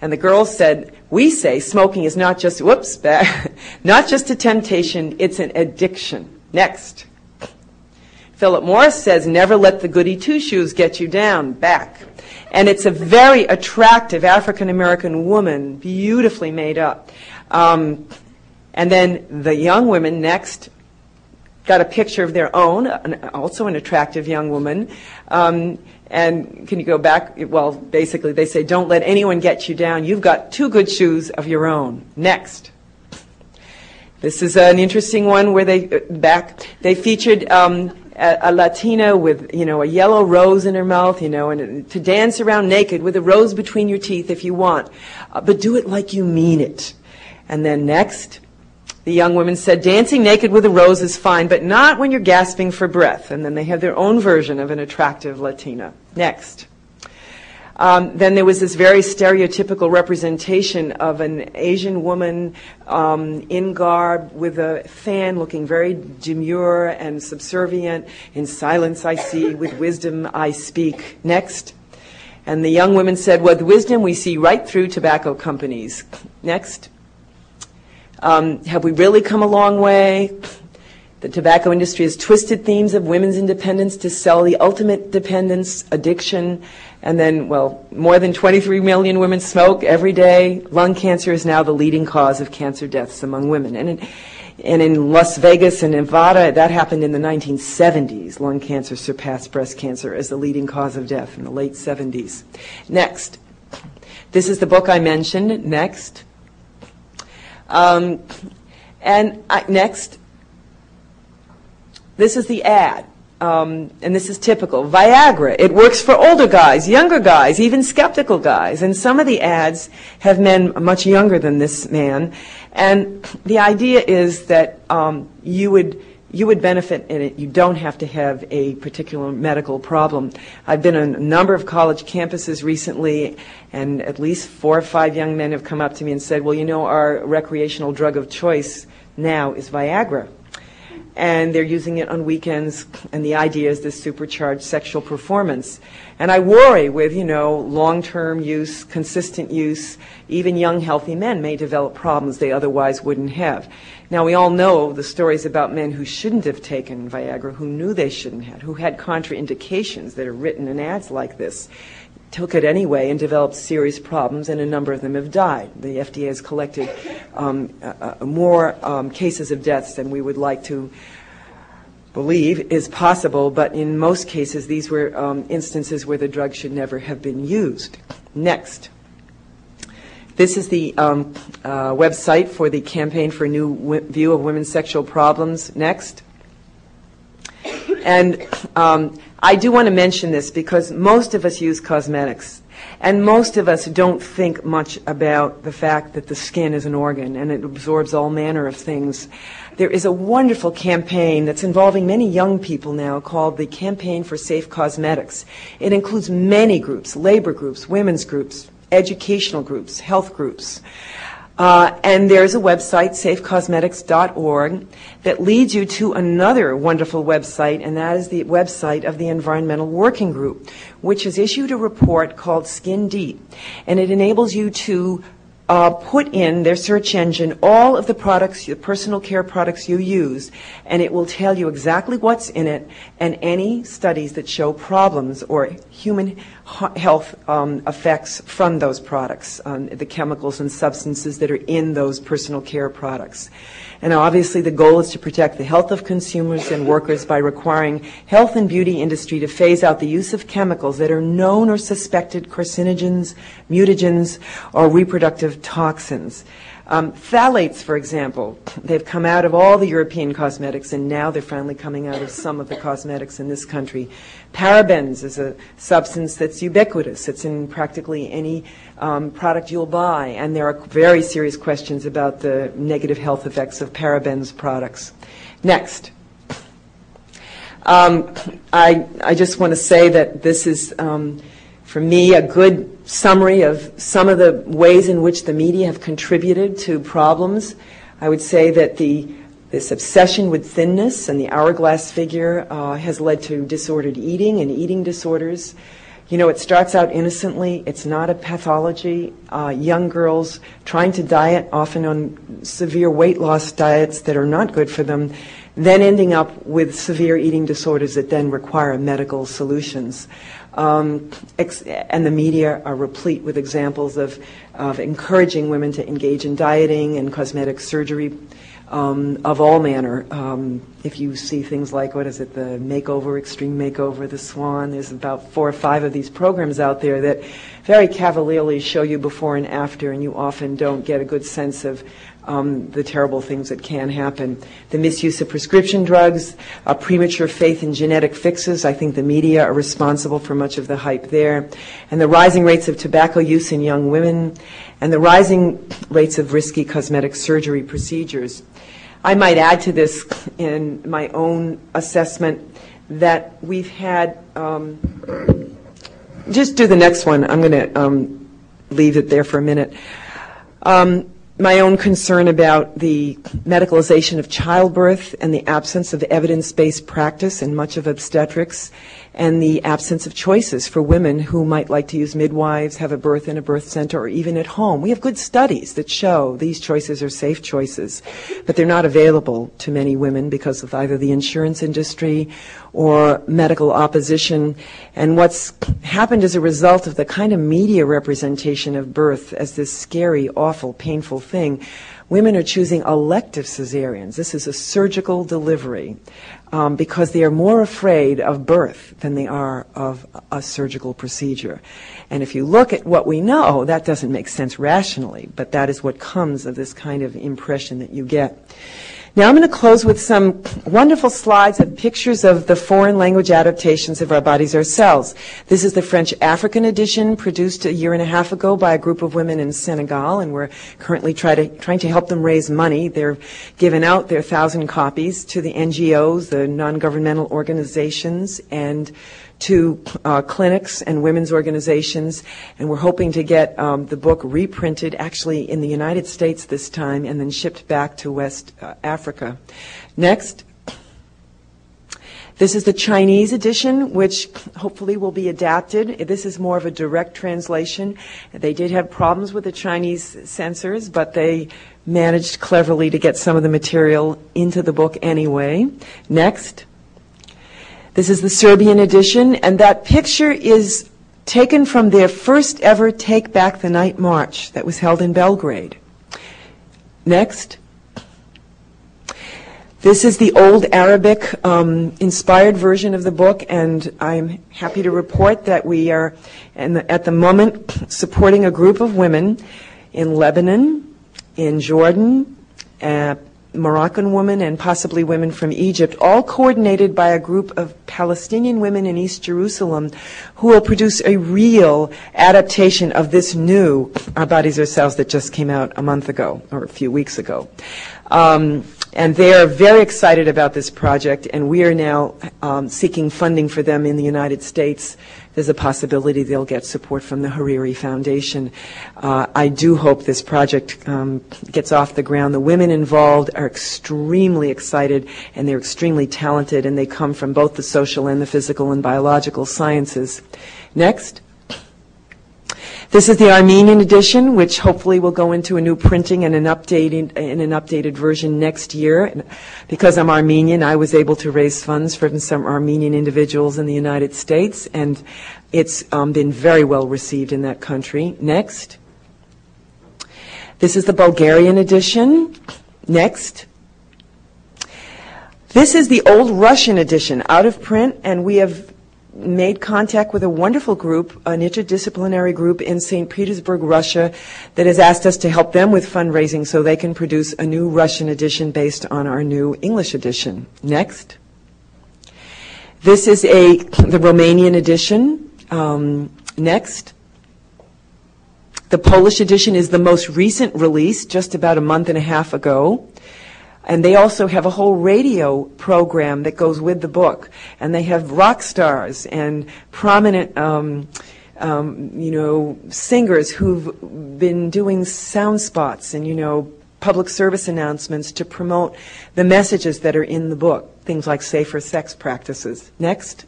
[SPEAKER 2] and the girls said, we say smoking is not just, whoops, not just a temptation, it's an addiction. Next. Philip Morris says, never let the goody two shoes get you down. Back. And it's a very attractive African American woman, beautifully made up. Um, and then the young women next got a picture of their own, also an attractive young woman. Um, and can you go back? Well, basically, they say, don't let anyone get you down. You've got two good shoes of your own. Next. This is an interesting one where they uh, back they featured um, a, a, Latina with you know a yellow rose in her mouth, you know, and to dance around naked with a rose between your teeth if you want, uh, but do it like you mean it. And then next, the young women said, dancing naked with a rose is fine, but not when you're gasping for breath. And then they have their own version of an attractive Latina. Next. Um, then there was this very stereotypical representation of an Asian woman um, in garb with a fan looking very demure and subservient. In silence I see, with wisdom I speak. Next. And the young women said, with wisdom we see right through tobacco companies. Next. Um, have we really come a long way? The tobacco industry has twisted themes of women's independence to sell the ultimate dependence, addiction, and then, well, more than 23 million women smoke every day. Lung cancer is now the leading cause of cancer deaths among women. And in, and in Las Vegas and Nevada, that happened in the 1970s. Lung cancer surpassed breast cancer as the leading cause of death in the late 70s. Next. This is the book I mentioned. Next. Um, and I, next, this is the ad. Um, and this is typical. Viagra. It works for older guys, younger guys, even skeptical guys. And some of the ads have men much younger than this man. And the idea is that um, you would you would benefit in it. You don't have to have a particular medical problem. I've been on a number of college campuses recently, and at least four or five young men have come up to me and said, well, you know, our recreational drug of choice now is Viagra. And they're using it on weekends, and the idea is this supercharged sexual performance. And I worry with, you know, long-term use, consistent use, even young healthy men may develop problems they otherwise wouldn't have. Now, we all know the stories about men who shouldn't have taken Viagra, who knew they shouldn't have, who had contraindications that are written in ads like this, took it anyway and developed serious problems, and a number of them have died. The FDA has collected um, uh, more um, cases of deaths than we would like to believe is possible, but in most cases, these were um, instances where the drug should never have been used. Next. This is the um, uh, website for the Campaign for a New View of Women's Sexual Problems. Next. And um, I do want to mention this because most of us use cosmetics. And most of us don't think much about the fact that the skin is an organ and it absorbs all manner of things. There is a wonderful campaign that's involving many young people now called the Campaign for Safe Cosmetics. It includes many groups, labor groups, women's groups, educational groups, health groups. Uh, and there's a website, safecosmetics.org, that leads you to another wonderful website, and that is the website of the Environmental Working Group, which has issued a report called Skin Deep. And it enables you to uh, put in their search engine all of the products, the personal care products you use, and it will tell you exactly what's in it and any studies that show problems or human health um, effects from those products, um, the chemicals and substances that are in those personal care products. And obviously the goal is to protect the health of consumers and workers by requiring health and beauty industry to phase out the use of chemicals that are known or suspected carcinogens, mutagens, or reproductive toxins. Um, phthalates, for example, they've come out of all the European cosmetics, and now they're finally coming out of some of the cosmetics in this country. Parabens is a substance that's ubiquitous. It's in practically any um, product you'll buy, and there are very serious questions about the negative health effects of parabens products. Next. Um, I, I just want to say that this is um, for me, a good summary of some of the ways in which the media have contributed to problems. I would say that the this obsession with thinness and the hourglass figure uh, has led to disordered eating and eating disorders. You know, it starts out innocently. It's not a pathology. Uh, young girls trying to diet, often on severe weight loss diets that are not good for them, then ending up with severe eating disorders that then require medical solutions. Um, and the media are replete with examples of, of encouraging women to engage in dieting and cosmetic surgery um, of all manner. Um, if you see things like, what is it, the Makeover, Extreme Makeover, The Swan, there's about four or five of these programs out there that very cavalierly show you before and after, and you often don't get a good sense of um, the terrible things that can happen. The misuse of prescription drugs, a premature faith in genetic fixes. I think the media are responsible for much of the hype there. And the rising rates of tobacco use in young women, and the rising rates of risky cosmetic surgery procedures. I might add to this in my own assessment that we've had. Um, just do the next one. I'm going to um, leave it there for a minute. Um, my own concern about the medicalization of childbirth and the absence of evidence-based practice in much of obstetrics and the absence of choices for women who might like to use midwives, have a birth in a birth center, or even at home. We have good studies that show these choices are safe choices, but they're not available to many women because of either the insurance industry or medical opposition. And what's happened as a result of the kind of media representation of birth as this scary, awful, painful thing women are choosing elective cesareans. This is a surgical delivery um, because they are more afraid of birth than they are of a surgical procedure. And if you look at what we know, that doesn't make sense rationally, but that is what comes of this kind of impression that you get. Now I'm going to close with some wonderful slides of pictures of the foreign language adaptations of Our Bodies, Ourselves. This is the French African edition produced a year and a half ago by a group of women in Senegal, and we're currently try to, trying to help them raise money. They're given out their thousand copies to the NGOs, the non-governmental organizations, and to uh, clinics and women's organizations, and we're hoping to get um, the book reprinted actually in the United States this time and then shipped back to West uh, Africa. Next. This is the Chinese edition, which hopefully will be adapted. This is more of a direct translation. They did have problems with the Chinese censors, but they managed cleverly to get some of the material into the book anyway. Next. This is the Serbian edition, and that picture is taken from their first ever Take Back the Night March that was held in Belgrade. Next. This is the old Arabic um, inspired version of the book, and I'm happy to report that we are, the, at the moment, supporting a group of women in Lebanon, in Jordan, uh, Moroccan women and possibly women from Egypt, all coordinated by a group of Palestinian women in East Jerusalem who will produce a real adaptation of this new Our Bodies Ourselves that just came out a month ago or a few weeks ago. Um, and they are very excited about this project, and we are now um, seeking funding for them in the United States there's a possibility they'll get support from the Hariri Foundation. Uh, I do hope this project um, gets off the ground. The women involved are extremely excited and they're extremely talented, and they come from both the social and the physical and biological sciences. Next. This is the Armenian edition, which hopefully will go into a new printing and an updated, in an updated version next year. Because I'm Armenian, I was able to raise funds from some Armenian individuals in the United States, and it's um, been very well received in that country. Next. This is the Bulgarian edition. Next. This is the old Russian edition, out of print, and we have made contact with a wonderful group, an interdisciplinary group in St. Petersburg, Russia, that has asked us to help them with fundraising so they can produce a new Russian edition based on our new English edition. Next. This is a the Romanian edition. Um, next. The Polish edition is the most recent release, just about a month and a half ago. And they also have a whole radio program that goes with the book. And they have rock stars and prominent, um, um, you know, singers who've been doing sound spots and, you know, public service announcements to promote the messages that are in the book, things like safer sex practices. Next.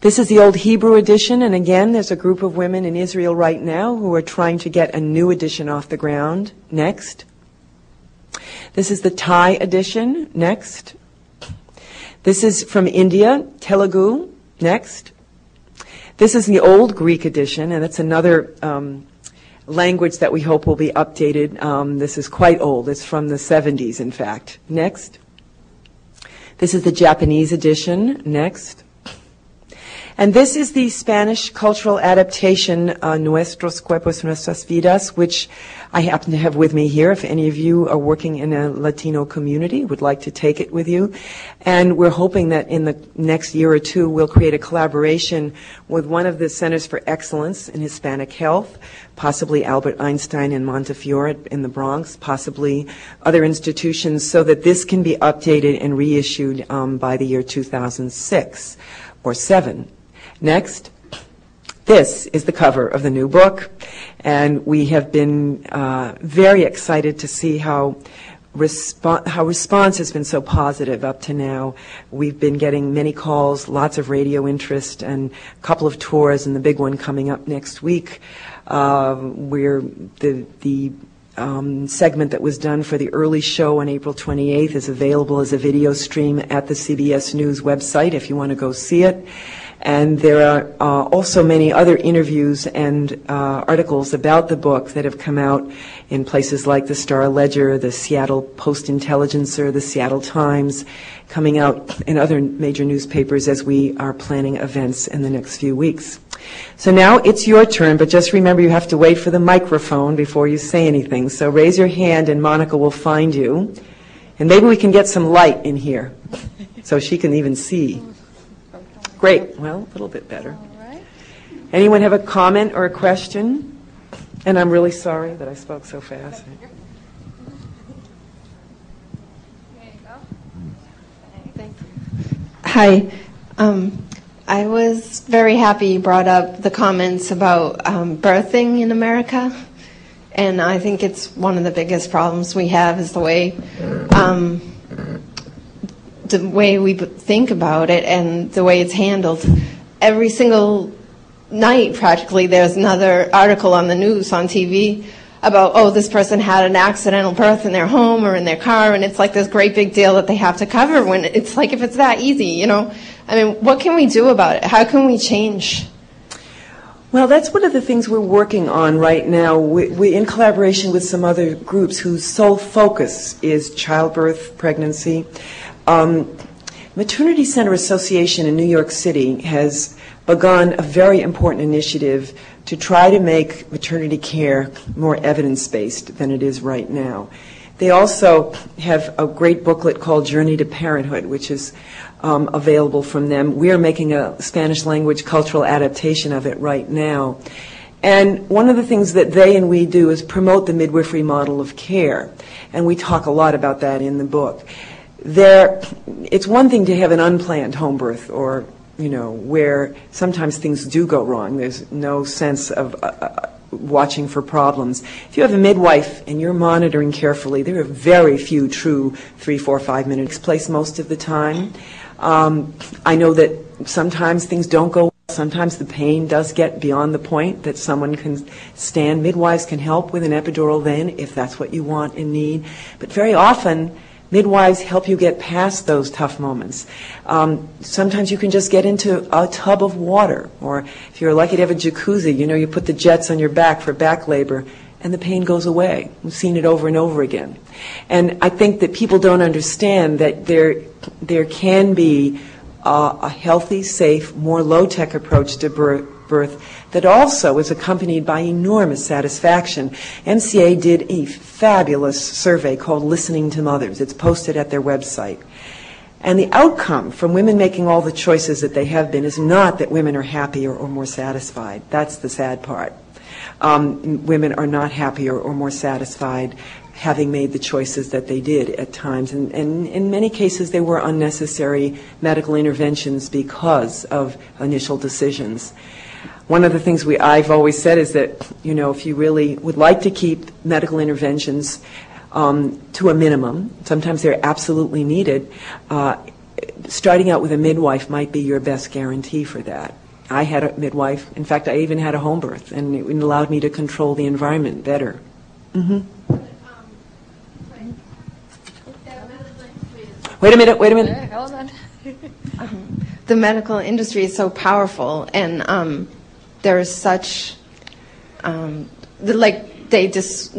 [SPEAKER 2] This is the old Hebrew edition, and again, there's a group of women in Israel right now who are trying to get a new edition off the ground. Next. This is the Thai edition. Next. This is from India, Telugu. Next. This is the old Greek edition, and it's another um, language that we hope will be updated. Um, this is quite old. It's from the 70s, in fact. Next. This is the Japanese edition. Next. And this is the Spanish cultural adaptation, uh, Nuestros Cuerpos, Nuestras Vidas, which I happen to have with me here. If any of you are working in a Latino community, would like to take it with you. And we're hoping that in the next year or two, we'll create a collaboration with one of the Centers for Excellence in Hispanic Health, possibly Albert Einstein in Montefiore in the Bronx, possibly other institutions, so that this can be updated and reissued um, by the year 2006 or 7. Next. This is the cover of the new book, and we have been uh, very excited to see how Respo- how response has been so positive up to now. We've been getting many calls, lots of radio interest, and a couple of tours, and the big one coming up next week. Uh, where the the um, segment that was done for the early show on April 28th is available as a video stream at the CBS News website if you want to go see it. And there are uh, also many other interviews and uh, articles about the book that have come out in places like the Star Ledger, the Seattle Post Intelligencer, the Seattle Times, coming out in other major newspapers as we are planning events in the next few weeks. So now it's your turn, but just remember you have to wait for the microphone before you say anything. So raise your hand and Monica will find you. And maybe we can get some light in here so she can even see. Great. Well, a little bit better. Anyone have a comment or a question? And I'm really sorry that I spoke so fast.
[SPEAKER 3] Hi. Um, I was very happy you brought up the comments about um, birthing in America. And I think it's one of the biggest problems we have is the way um, the way we think about it and the way it's handled. Every single night, practically, there's another article on the news, on TV, about, oh, this person had an accidental birth in their home or in their car, and it's like this great big deal that they have to cover when it's like if it's that easy, you know? I mean, what can we do about it? How can we change?
[SPEAKER 2] Well, that's one of the things we're working on right now. We, we, in collaboration with some other groups whose sole focus is childbirth, pregnancy. Um, Maternity Center Association in New York City has begun a very important initiative to try to make maternity care more evidence based than it is right now. They also have a great booklet called Journey to Parenthood, which is um, available from them. We are making a Spanish language cultural adaptation of it right now. And one of the things that they and we do is promote the midwifery model of care. And we talk a lot about that in the book. There, it's one thing to have an unplanned home birth or, you know, where sometimes things do go wrong. There's no sense of uh, uh watching for problems. If you have a midwife and you're monitoring carefully, there are very few true three, four, five minutes place most of the time. Um, I know that sometimes things don't go. well. Sometimes the pain does get beyond the point that someone can stand. Midwives can help with an epidural then if that's what you want and need. But very often, midwives help you get past those tough moments. Um, sometimes you can just get into a tub of water, or if you're lucky to have a jacuzzi, you know, you put the jets on your back for back labor and the pain goes away. We've seen it over and over again. And I think that people don't understand that there, there can be uh, a healthy, safe, more low-tech approach to birth that also is accompanied by enormous satisfaction. MCA did a fabulous survey called Listening to Mothers. It's posted at their website. And the outcome from women making all the choices that they have been is not that women are happier or more satisfied. That's the sad part um, women are not happier or more satisfied having made the choices that they did at times. And, and, in many cases, they were unnecessary medical interventions because of initial decisions. One of the things we, I've always said is that, you know, if you really would like to keep medical interventions um, to a minimum, sometimes they're absolutely needed, uh, starting out with a midwife might be your best guarantee for that. I had a midwife. In fact, I even had a home birth, and it allowed me to control the environment better. Mm-hmm. Wait a minute, wait a minute. Hold on.
[SPEAKER 3] the medical industry is so powerful, and um, there's such, um, like, they just,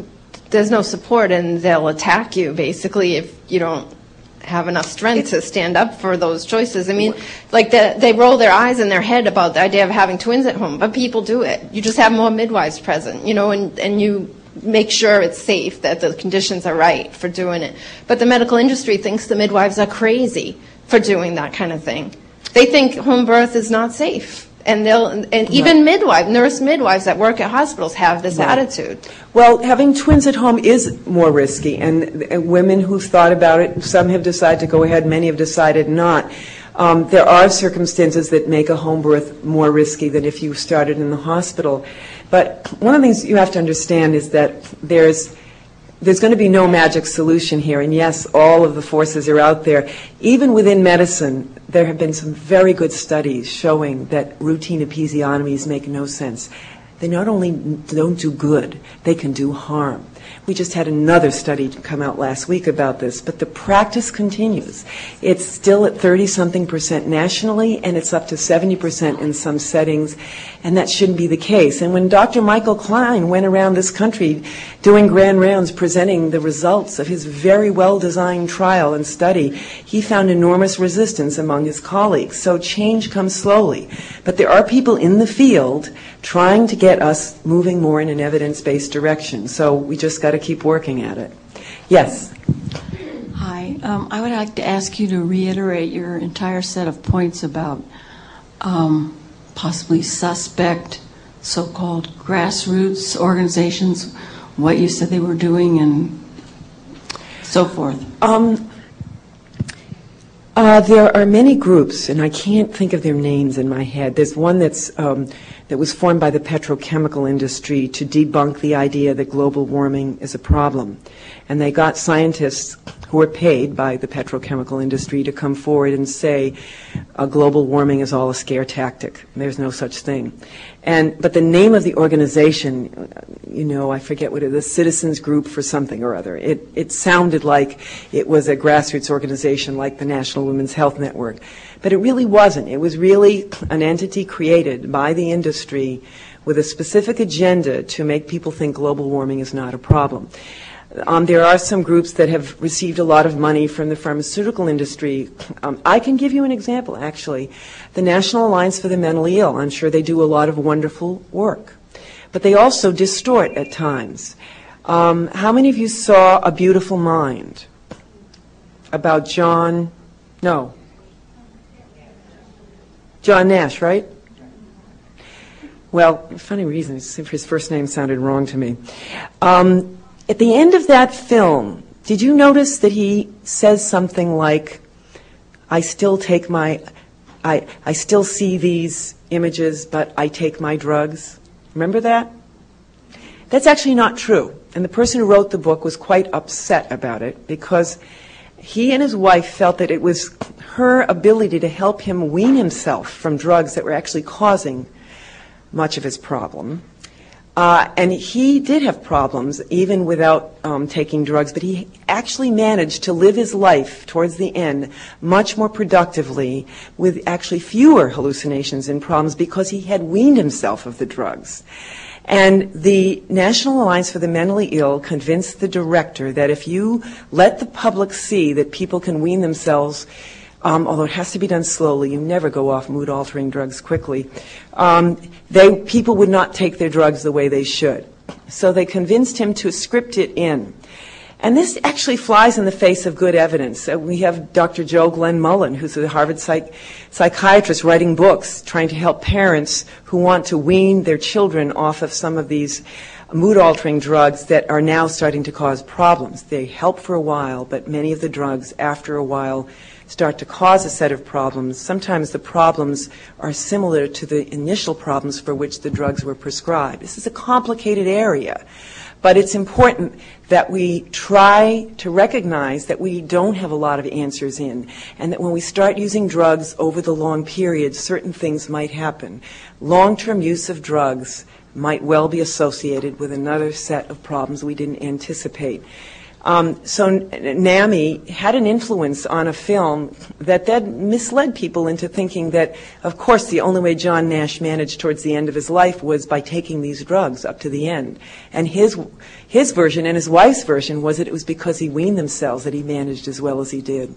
[SPEAKER 3] there's no support, and they'll attack you basically if you don't have enough strength to stand up for those choices. I mean, like the, they roll their eyes in their head about the idea of having twins at home, but people do it. You just have more midwives present, you know, and, and you make sure it's safe, that the conditions are right for doing it. But the medical industry thinks the midwives are crazy for doing that kind of thing. They think home birth is not safe and they'll and even midwife nurse midwives that work at hospitals have this attitude.
[SPEAKER 2] Well having twins at home is more risky and, and, women who've thought about it some have decided to go ahead many have decided not. Um, there are circumstances that make a home birth more risky than if you started in the hospital. But one of the things you have to understand is that there's there's going to be no magic solution here. And yes, all of the forces are out there. Even within medicine, there have been some very good studies showing that routine episiotomies make no sense. They not only don't do good, they can do harm. We just had another study come out last week about this, but the practice continues. It's still at 30 something percent nationally, and it's up to 70 percent in some settings, and that shouldn't be the case. And when Dr. Michael Klein went around this country doing grand rounds presenting the results of his very well designed trial and study, he found enormous resistance among his colleagues. So change comes slowly. But there are people in the field trying to get us moving more in an evidence based direction. So we just got to keep working at it. Yes.
[SPEAKER 4] Hi. Um, I would like to ask you to reiterate your entire set of points about um, possibly suspect so called grassroots organizations, what you said they were doing, and so forth.
[SPEAKER 2] Um, uh, there are many groups, and I can't think of their names in my head. There's one that's um, that was formed by the petrochemical industry to debunk the idea that global warming is a problem. And they got scientists who are paid by the petrochemical industry to come forward and say uh, global warming is all a scare tactic. There's no such thing. And but the name of the organization, you know, I forget what it is, the Citizens Group for something or other. It it sounded like it was a grassroots organization like the National Women's Health Network. But it really wasn't. It was really an entity created by the industry with a specific agenda to make people think global warming is not a problem. Um, there are some groups that have received a lot of money from the pharmaceutical industry. Um, I can give you an example, actually. The National Alliance for the Mentally Ill, I'm sure they do a lot of wonderful work. But they also distort at times. Um, how many of you saw A Beautiful Mind? About John, no. John Nash, right? Well, funny reason, his first name sounded wrong to me. Um, at the end of that film, did you notice that he says something like, I still take my, I, I still see these images, but I take my drugs? Remember that? That's actually not true. And the person who wrote the book was quite upset about it because he and his wife felt that it was her ability to help him wean himself from drugs that were actually causing much of his problem uh, and he did have problems even without um, taking drugs, but he actually managed to live his life towards the end much more productively with actually fewer hallucinations and problems because he had weaned himself of the drugs. And the National Alliance for the Mentally Ill convinced the director that if you let the public see that people can wean themselves um, although it has to be done slowly. You never go off mood altering drugs quickly. Um, they, people would not take their drugs the way they should. So they convinced him to script it in. And this actually flies in the face of good evidence. Uh, we have Dr. Joe Glenmullen, who's a Harvard psych- psychiatrist, writing books trying to help parents who want to wean their children off of some of these mood altering drugs that are now starting to cause problems. They help for a while, but many of the drugs, after a while, start to cause a set of problems. Sometimes the problems are similar to the initial problems for which the drugs were prescribed. This is a complicated area, but it's important that we try to recognize that we don't have a lot of answers in, and that when we start using drugs over the long period, certain things might happen. Long-term use of drugs might well be associated with another set of problems we didn't anticipate. Um, so NAMI had an influence on a film that then misled people into thinking that, of course, the only way John Nash managed towards the end of his life was by taking these drugs up to the end. And his his version and his wife's version was that it was because he weaned themselves that he managed as well as he did.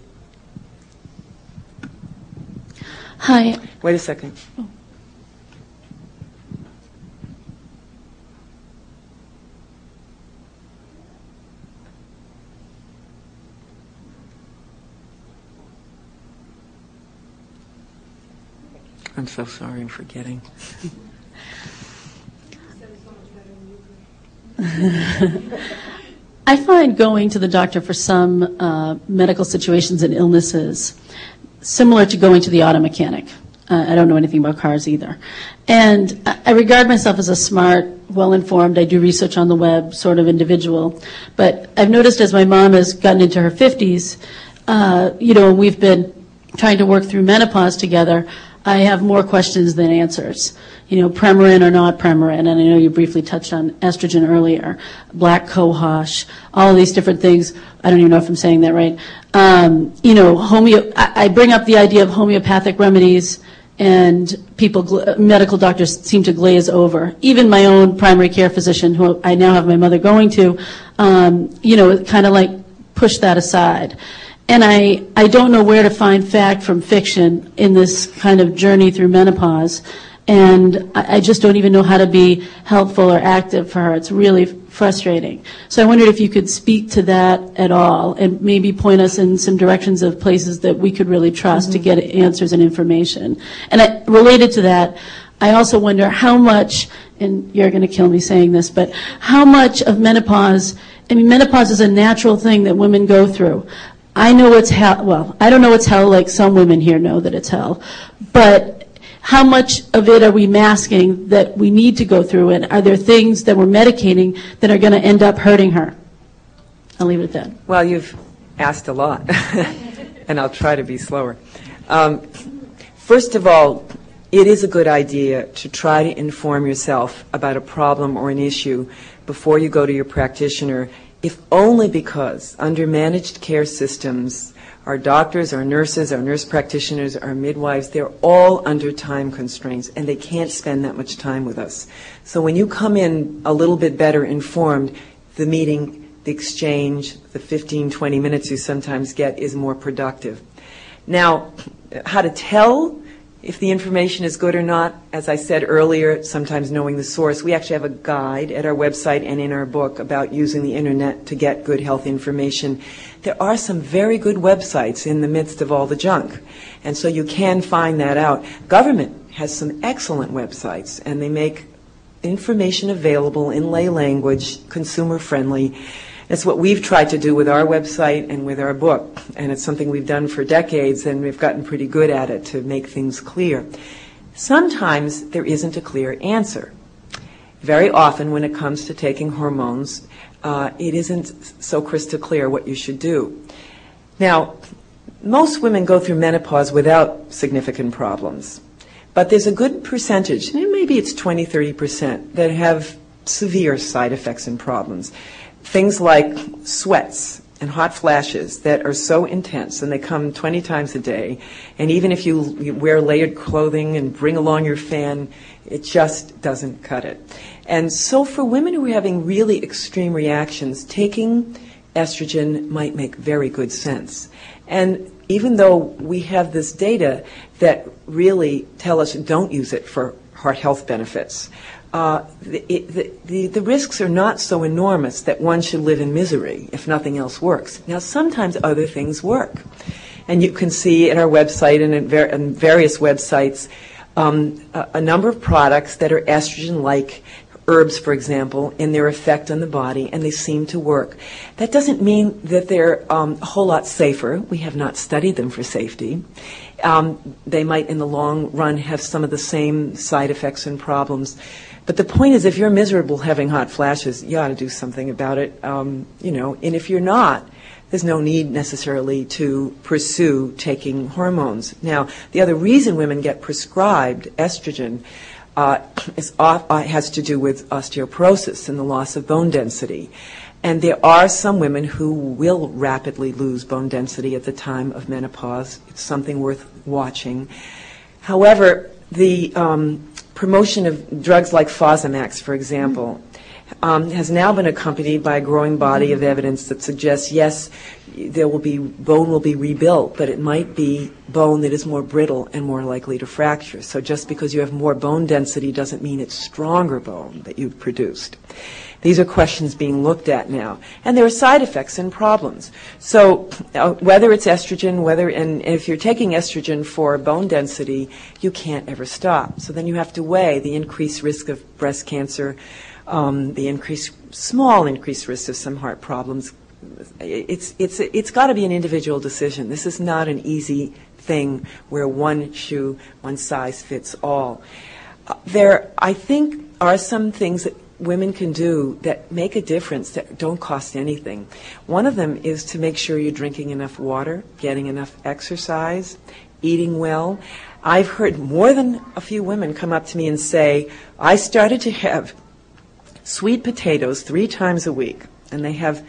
[SPEAKER 5] Hi.
[SPEAKER 2] Wait a second. Oh. I'm so sorry, I'm forgetting.
[SPEAKER 5] I find going to the doctor for some uh, medical situations and illnesses similar to going to the auto mechanic. Uh, I don't know anything about cars either. And I regard myself as a smart, well informed, I do research on the web sort of individual. But I've noticed as my mom has gotten into her 50s, uh, you know, we've been trying to work through menopause together. I have more questions than answers. You know, Premarin or not Premarin, and I know you briefly touched on estrogen earlier, black cohosh, all of these different things. I don't even know if I'm saying that right. Um, you know, homeo- I bring up the idea of homeopathic remedies and people, medical doctors seem to glaze over. Even my own primary care physician, who I now have my mother going to, um, you know, kind of like push that aside and I, I don't know where to find fact from fiction in this kind of journey through menopause. And I, I just don't even know how to be helpful or active for her. It's really frustrating. So I wondered if you could speak to that at all and maybe point us in some directions of places that we could really trust mm-hmm. to get answers and information. And I, related to that, I also wonder how much, and you're going to kill me saying this, but how much of menopause I mean, menopause is a natural thing that women go through. I know it's hell. Well, I don't know it's hell like some women here know that it's hell. But how much of it are we masking that we need to go through? And are there things that we're medicating that are going to end up hurting her? I'll leave it at that.
[SPEAKER 2] Well, you've asked a lot, and I'll try to be slower. Um, first of all, it is a good idea to try to inform yourself about a problem or an issue before you go to your practitioner if only because under managed care systems, Our doctors, our nurses, our nurse practitioners, our midwives, they're all under time constraints and they can't spend that much time with us. So when you come in a little bit better informed, the meeting, the exchange, the 15, 20 minutes you sometimes get is more productive. Now, how to tell if the information is good or not, as I said earlier, sometimes knowing the source. We actually have a guide at our website and in our book about using the internet to get good health information. There are some very good websites in the midst of all the junk, and so you can find that out. Government has some excellent websites, and they make information available in lay language, consumer friendly. It's what we've tried to do with our website and with our book, and it's something we've done for decades, and we've gotten pretty good at it to make things clear. Sometimes there isn't a clear answer. Very often, when it comes to taking hormones, uh, it isn't so crystal clear what you should do. Now, most women go through menopause without significant problems, but there's a good percentage, maybe it's 20, 30%, that have severe side effects and problems things like sweats and hot flashes that are so intense and they come 20 times a day. And even if you, wear layered clothing and bring along your fan, it just doesn't cut it. And so for women who are having really extreme reactions, taking estrogen might make very good sense. And even though we have this data that really tell us don't use it for heart health benefits, uh, the, the, the, risks are not so enormous that one should live in misery if nothing else works. Now, sometimes other things work. And you can see in our website and at various websites um, a, a, number of products that are estrogen like. Herbs, for example, in their effect on the body, and they seem to work. That doesn't mean that they're um, a whole lot safer. We have not studied them for safety. Um, they might, in the long run, have some of the same side effects and problems. But the point is, if you're miserable having hot flashes, you ought to do something about it. Um, you know, and if you're not, there's no need necessarily to pursue taking hormones. Now, the other reason women get prescribed estrogen uh, is, uh, has to do with osteoporosis and the loss of bone density. And there are some women who will rapidly lose bone density at the time of menopause. It's something worth watching. However, the um, promotion of drugs like Fosamax, for example, um, has now been accompanied by a growing body of evidence that suggests yes, there will be bone will be rebuilt, but it might be bone that is more brittle and more likely to fracture. So just because you have more bone density doesn't mean it's stronger bone that you've produced. These are questions being looked at now. And there are side effects and problems. So uh, whether it's estrogen, whether, and, if you're taking estrogen for bone density, you can't ever stop. So then you have to weigh the increased risk of breast cancer, um, the increased, small increased risk of some heart problems. It's, it's, it's got to be an individual decision. This is not an easy thing where one shoe, one size fits all. Uh, there, I think, are some things that women can do that make a difference that don't cost anything. One of them is to make sure you're drinking enough water, getting enough exercise, eating well. I've heard more than a few women come up to me and say, I started to have sweet potatoes three times a week, and they have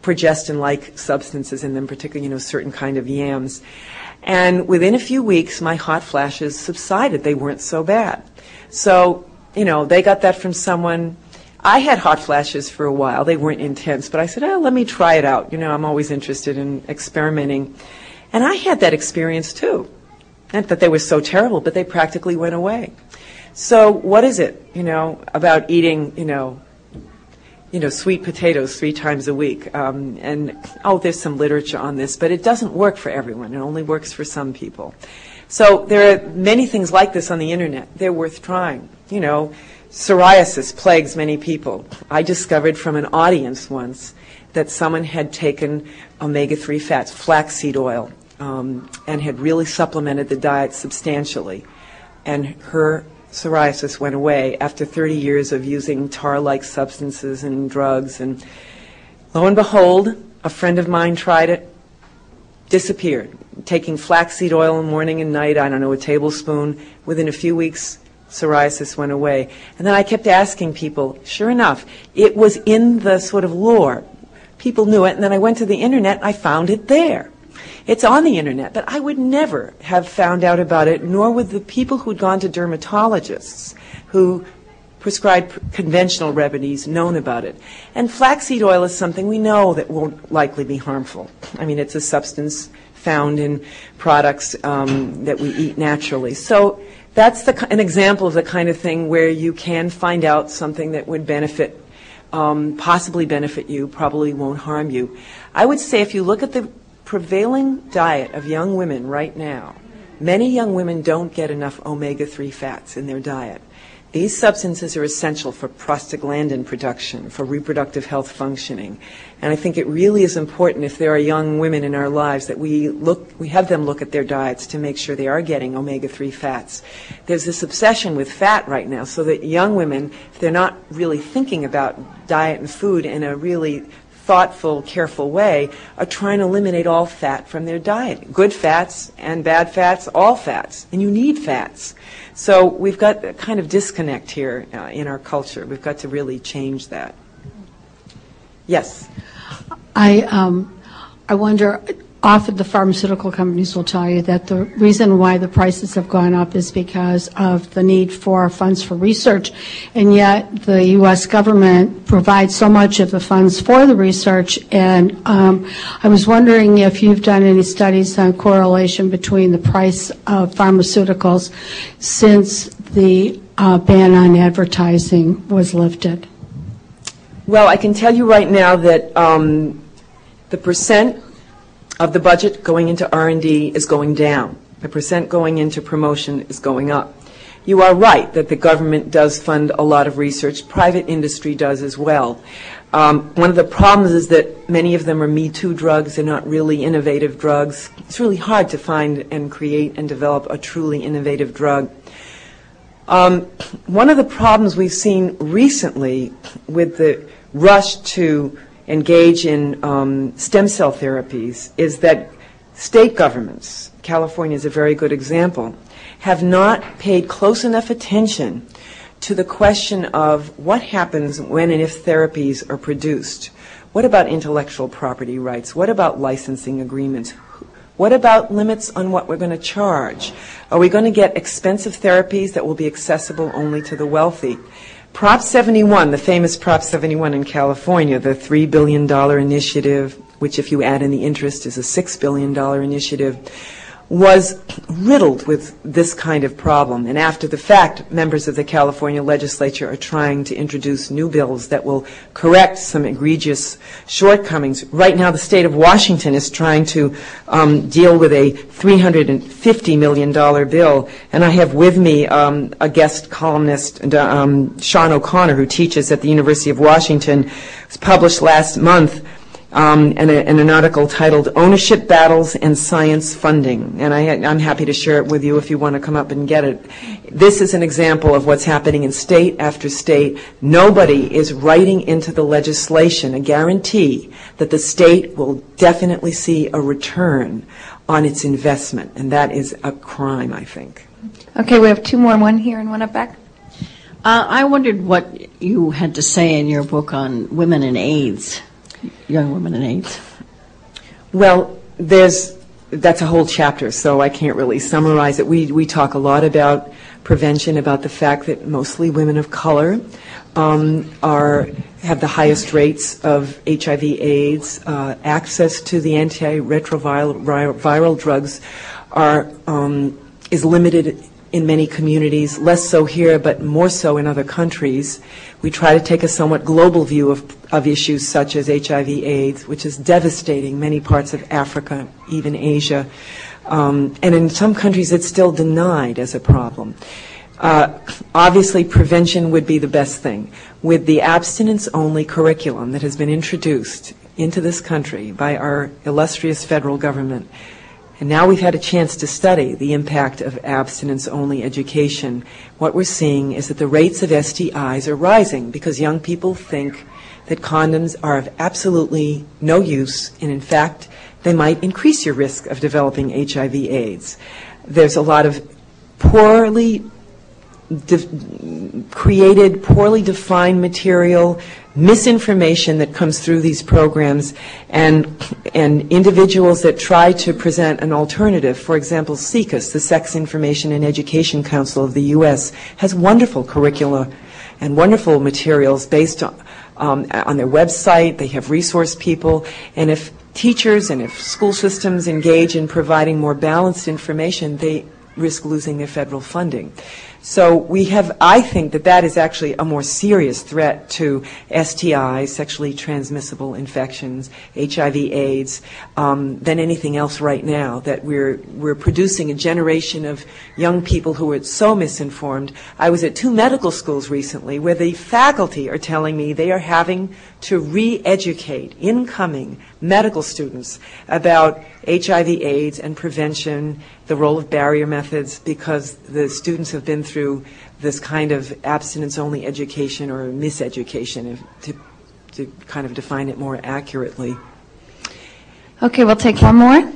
[SPEAKER 2] progestin-like substances in them, particularly, you know, certain kind of yams. And within a few weeks, my hot flashes subsided. They weren't so bad. So you know, they got that from someone. I had hot flashes for a while. They weren't intense, but I said, oh, let me try it out. You know, I'm always interested in experimenting. And I had that experience too. Not that they were so terrible, but they practically went away. So what is it, you know, about eating, you know, you know, sweet potatoes three times a week? Um, and, oh, there's some literature on this, but it doesn't work for everyone. It only works for some people. So there are many things like this on the internet. They're worth trying you know, psoriasis plagues many people. I discovered from an audience once that someone had taken omega 3 fats, flaxseed oil, um, and had really supplemented the diet substantially. And her psoriasis went away after 30 years of using tar like substances and drugs. And lo and behold, a friend of mine tried it, disappeared. Taking flaxseed oil in morning and night, I don't know, a tablespoon, within a few weeks, psoriasis went away. And then I kept asking people, sure enough, it was in the sort of lore. People knew it, and then I went to the internet, I found it there. It's on the internet, but I would never have found out about it, nor would the people who'd gone to dermatologists who prescribed conventional remedies known about it. And flaxseed oil is something we know that won't likely be harmful. I mean, it's a substance found in products um, that we eat naturally. So that's the, an example of the kind of thing where you can find out something that would benefit, um, possibly benefit you, probably won't harm you. I would say if you look at the prevailing diet of young women right now, many young women don't get enough omega 3 fats in their diet. These substances are essential for prostaglandin production, for reproductive health functioning. And I think it really is important if there are young women in our lives that we look, we have them look at their diets to make sure they are getting omega-3 fats. There's this obsession with fat right now so that young women, if they're not really thinking about diet and food in a really thoughtful, careful way, are trying to eliminate all fat from their diet. Good fats and bad fats, all fats. And you need fats. So we've got a kind of disconnect here uh, in our culture. We've got to really change that. Yes.
[SPEAKER 6] I um, I wonder. Often the pharmaceutical companies will tell you that the reason why the prices have gone up is because of the need for funds for research, and yet the U.S. government provides so much of the funds for the research. And um, I was wondering if you've done any studies on correlation between the price of pharmaceuticals since the uh, ban on advertising was lifted.
[SPEAKER 2] Well, I can tell you right now that um, the percent of the budget going into R&D is going down. The percent going into promotion is going up. You are right that the government does fund a lot of research. Private industry does as well. Um, one of the problems is that many of them are Me Too drugs. They're not really innovative drugs. It's really hard to find and create and develop a truly innovative drug. Um, one of the problems we've seen recently with the rush to engage in um, stem cell therapies is that state governments, California is a very good example, have not paid close enough attention to the question of what happens when and if therapies are produced. What about intellectual property rights? What about licensing agreements? What about limits on what we're going to charge? Are we going to get expensive therapies that will be accessible only to the wealthy? Prop 71, the famous Prop 71 in California, the $3 billion initiative, which if you add in the interest is a $6 billion initiative, was riddled with this kind of problem. And after the fact, members of the California legislature are trying to introduce new bills that will correct some egregious shortcomings. Right now, the state of Washington is trying to um, deal with a $350 million bill. And I have with me um, a guest columnist, um, Sean O'Connor, who teaches at the University of Washington. Was published last month um, and, a, and, an article titled Ownership Battles and Science Funding. And I, am happy to share it with you if you want to come up and get it. This is an example of what's happening in state after state. Nobody is writing into the legislation a guarantee that the state will definitely see a return on its investment. And that is a crime, I think.
[SPEAKER 1] Okay, we have two more, one here and one up back.
[SPEAKER 4] Uh, I wondered what you had to say in your book on women and AIDS young women and AIDS?
[SPEAKER 2] Well, there's that's a whole chapter, so I can't really summarize it. We we talk a lot about prevention, about the fact that mostly women of color um, are have the highest rates of HIV/AIDS. Uh, access to the antiretroviral viral drugs are um, is limited in many communities, less so here, but more so in other countries. We try to take a somewhat global view of, of issues such as HIV AIDS, which is devastating many parts of Africa, even Asia. Um, and in some countries, it's still denied as a problem. Uh, obviously, prevention would be the best thing. With the abstinence only curriculum that has been introduced into this country by our illustrious federal government, and now we've had a chance to study the impact of abstinence only education. What we're seeing is that the rates of STIs are rising because young people think that condoms are of absolutely no use, and in fact, they might increase your risk of developing HIV AIDS. There's a lot of poorly created poorly defined material, misinformation that comes through these programs, and, and individuals that try to present an alternative. For example, SIECUS, the Sex Information and Education Council of the U.S., has wonderful curricula and wonderful materials based on, um, on their website. They have resource people. And if teachers and if school systems engage in providing more balanced information, they risk losing their federal funding. So we have, I think that that is actually a more serious threat to STI, sexually transmissible infections, HIV, AIDS, um, than anything else right now. That we're we're producing a generation of young people who are so misinformed. I was at two medical schools recently where the faculty are telling me they are having to re-educate incoming medical students about HIV, AIDS, and prevention, the role of barrier methods, because the students have been through this kind of abstinence-only education or miseducation, if, to, to kind of define it more accurately.
[SPEAKER 1] Okay, we'll take one more.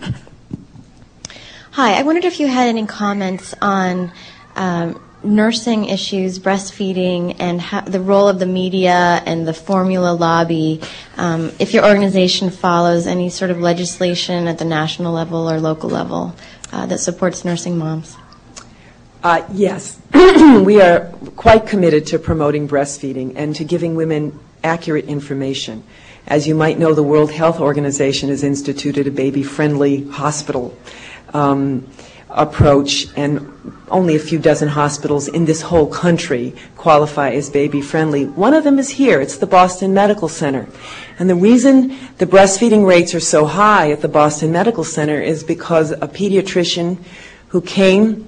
[SPEAKER 7] Hi, I wondered if you had any comments on um, nursing issues, breastfeeding, and the role of the media and the formula lobby. Um, if your organization follows any sort of legislation at the national level or local level uh, that supports nursing moms.
[SPEAKER 2] Uh, yes, we are quite committed to promoting breastfeeding and to giving women accurate information. As you might know, the World Health Organization has instituted a baby friendly hospital um, approach, and only a few dozen hospitals in this whole country qualify as baby friendly. One of them is here, it's the Boston Medical Center. And the reason the breastfeeding rates are so high at the Boston Medical Center is because a pediatrician who came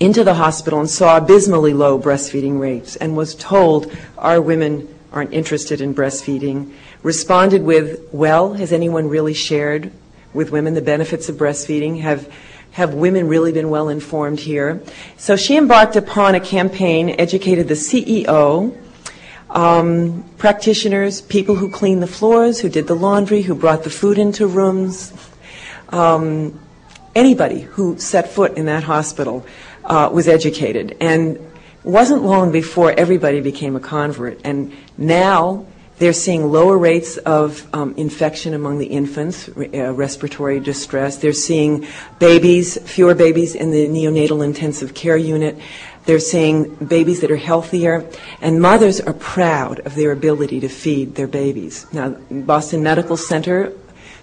[SPEAKER 2] into the hospital and saw abysmally low breastfeeding rates and was told our women aren't interested in breastfeeding, responded with, well, has anyone really shared with women the benefits of breastfeeding? Have have women really been well informed here? So she embarked upon a campaign, educated the CEO, um, practitioners, people who cleaned the floors, who did the laundry, who brought the food into rooms, um, anybody who set foot in that hospital uh, was educated. And wasn't long before everybody became a convert. And now they're seeing lower rates of um, infection among the infants, uh, respiratory distress. They're seeing babies, fewer babies in the neonatal intensive care unit. They're seeing babies that are healthier, and mothers are proud of their ability to feed their babies. Now, Boston Medical Center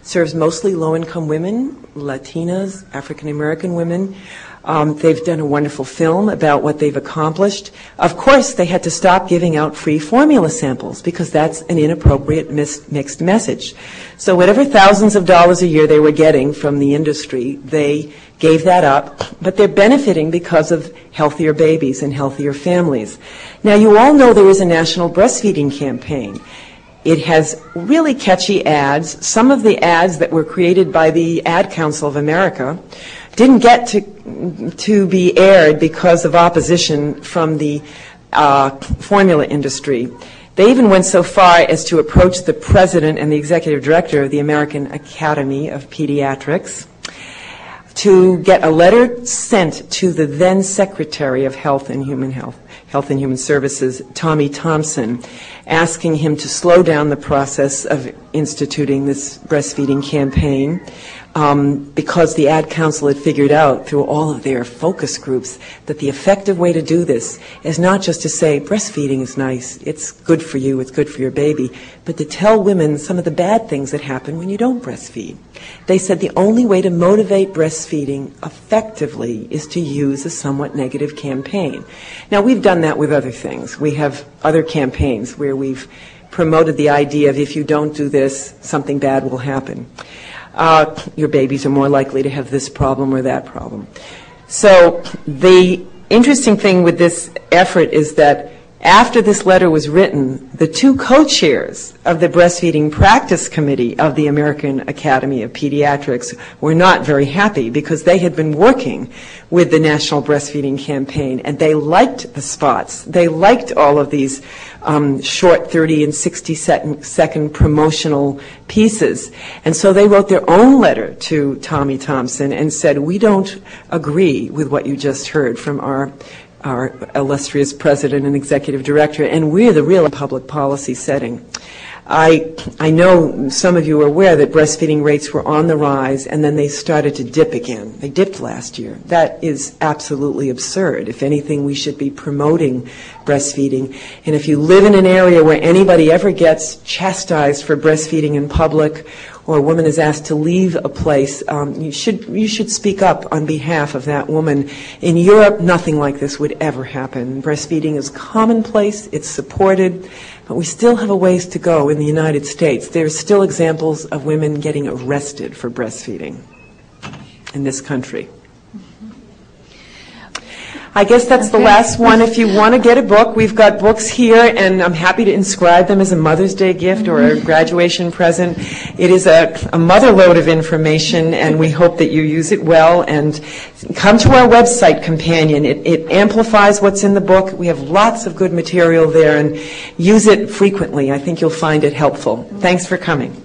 [SPEAKER 2] serves mostly low income women, Latinas, African American women. Um, they've done a wonderful film about what they've accomplished. Of course, they had to stop giving out free formula samples because that's an inappropriate mis- mixed message. So, whatever thousands of dollars a year they were getting from the industry, they gave that up, but they're benefiting because of healthier babies and healthier families. Now, you all know there is a national breastfeeding campaign. It has really catchy ads. Some of the ads that were created by the Ad Council of America didn't get to, to be aired because of opposition from the uh, formula industry. They even went so far as to approach the president and the executive director of the American Academy of Pediatrics to get a letter sent to the then Secretary of Health and Human Health, Health and Human Services, Tommy Thompson, asking him to slow down the process of instituting this breastfeeding campaign um, because the Ad Council had figured out through all of their focus groups that the effective way to do this is not just to say breastfeeding is nice, it's good for you, it's good for your baby, but to tell women some of the bad things that happen when you don't breastfeed. They said the only way to motivate breastfeeding effectively is to use a somewhat negative campaign. Now, we've done that with other things. We have other campaigns where we've promoted the idea of if you don't do this, something bad will happen uh, your babies are more likely to have this problem or that problem. So the interesting thing with this effort is that after this letter was written, the two co-chairs of the Breastfeeding Practice Committee of the American Academy of Pediatrics were not very happy because they had been working with the National Breastfeeding Campaign and they liked the spots. They liked all of these um, short 30 and 60 second, promotional pieces. And so they wrote their own letter to Tommy Thompson and said, we don't agree with what you just heard from our our illustrious president and executive director, and we're the real public policy setting. I, I know some of you are aware that breastfeeding rates were on the rise and then they started to dip again. They dipped last year. That is absolutely absurd. If anything, we should be promoting breastfeeding. And if you live in an area where anybody ever gets chastised for breastfeeding in public or a woman is asked to leave a place, um, you should you should speak up on behalf of that woman. In Europe, nothing like this would ever happen. Breastfeeding is commonplace. It's supported. But we still have a ways to go in the United States. There are still examples of women getting arrested for breastfeeding in this country. I guess that's the last one. If you want to get a book, we've got books here, and I'm happy to inscribe them as a Mother's Day gift or a graduation present. It is a, a mother load of information, and we hope that you use it well. And come to our website, Companion. It, it amplifies what's in the book. We have lots of good material there, and use it frequently. I think you'll find it helpful. Thanks for coming.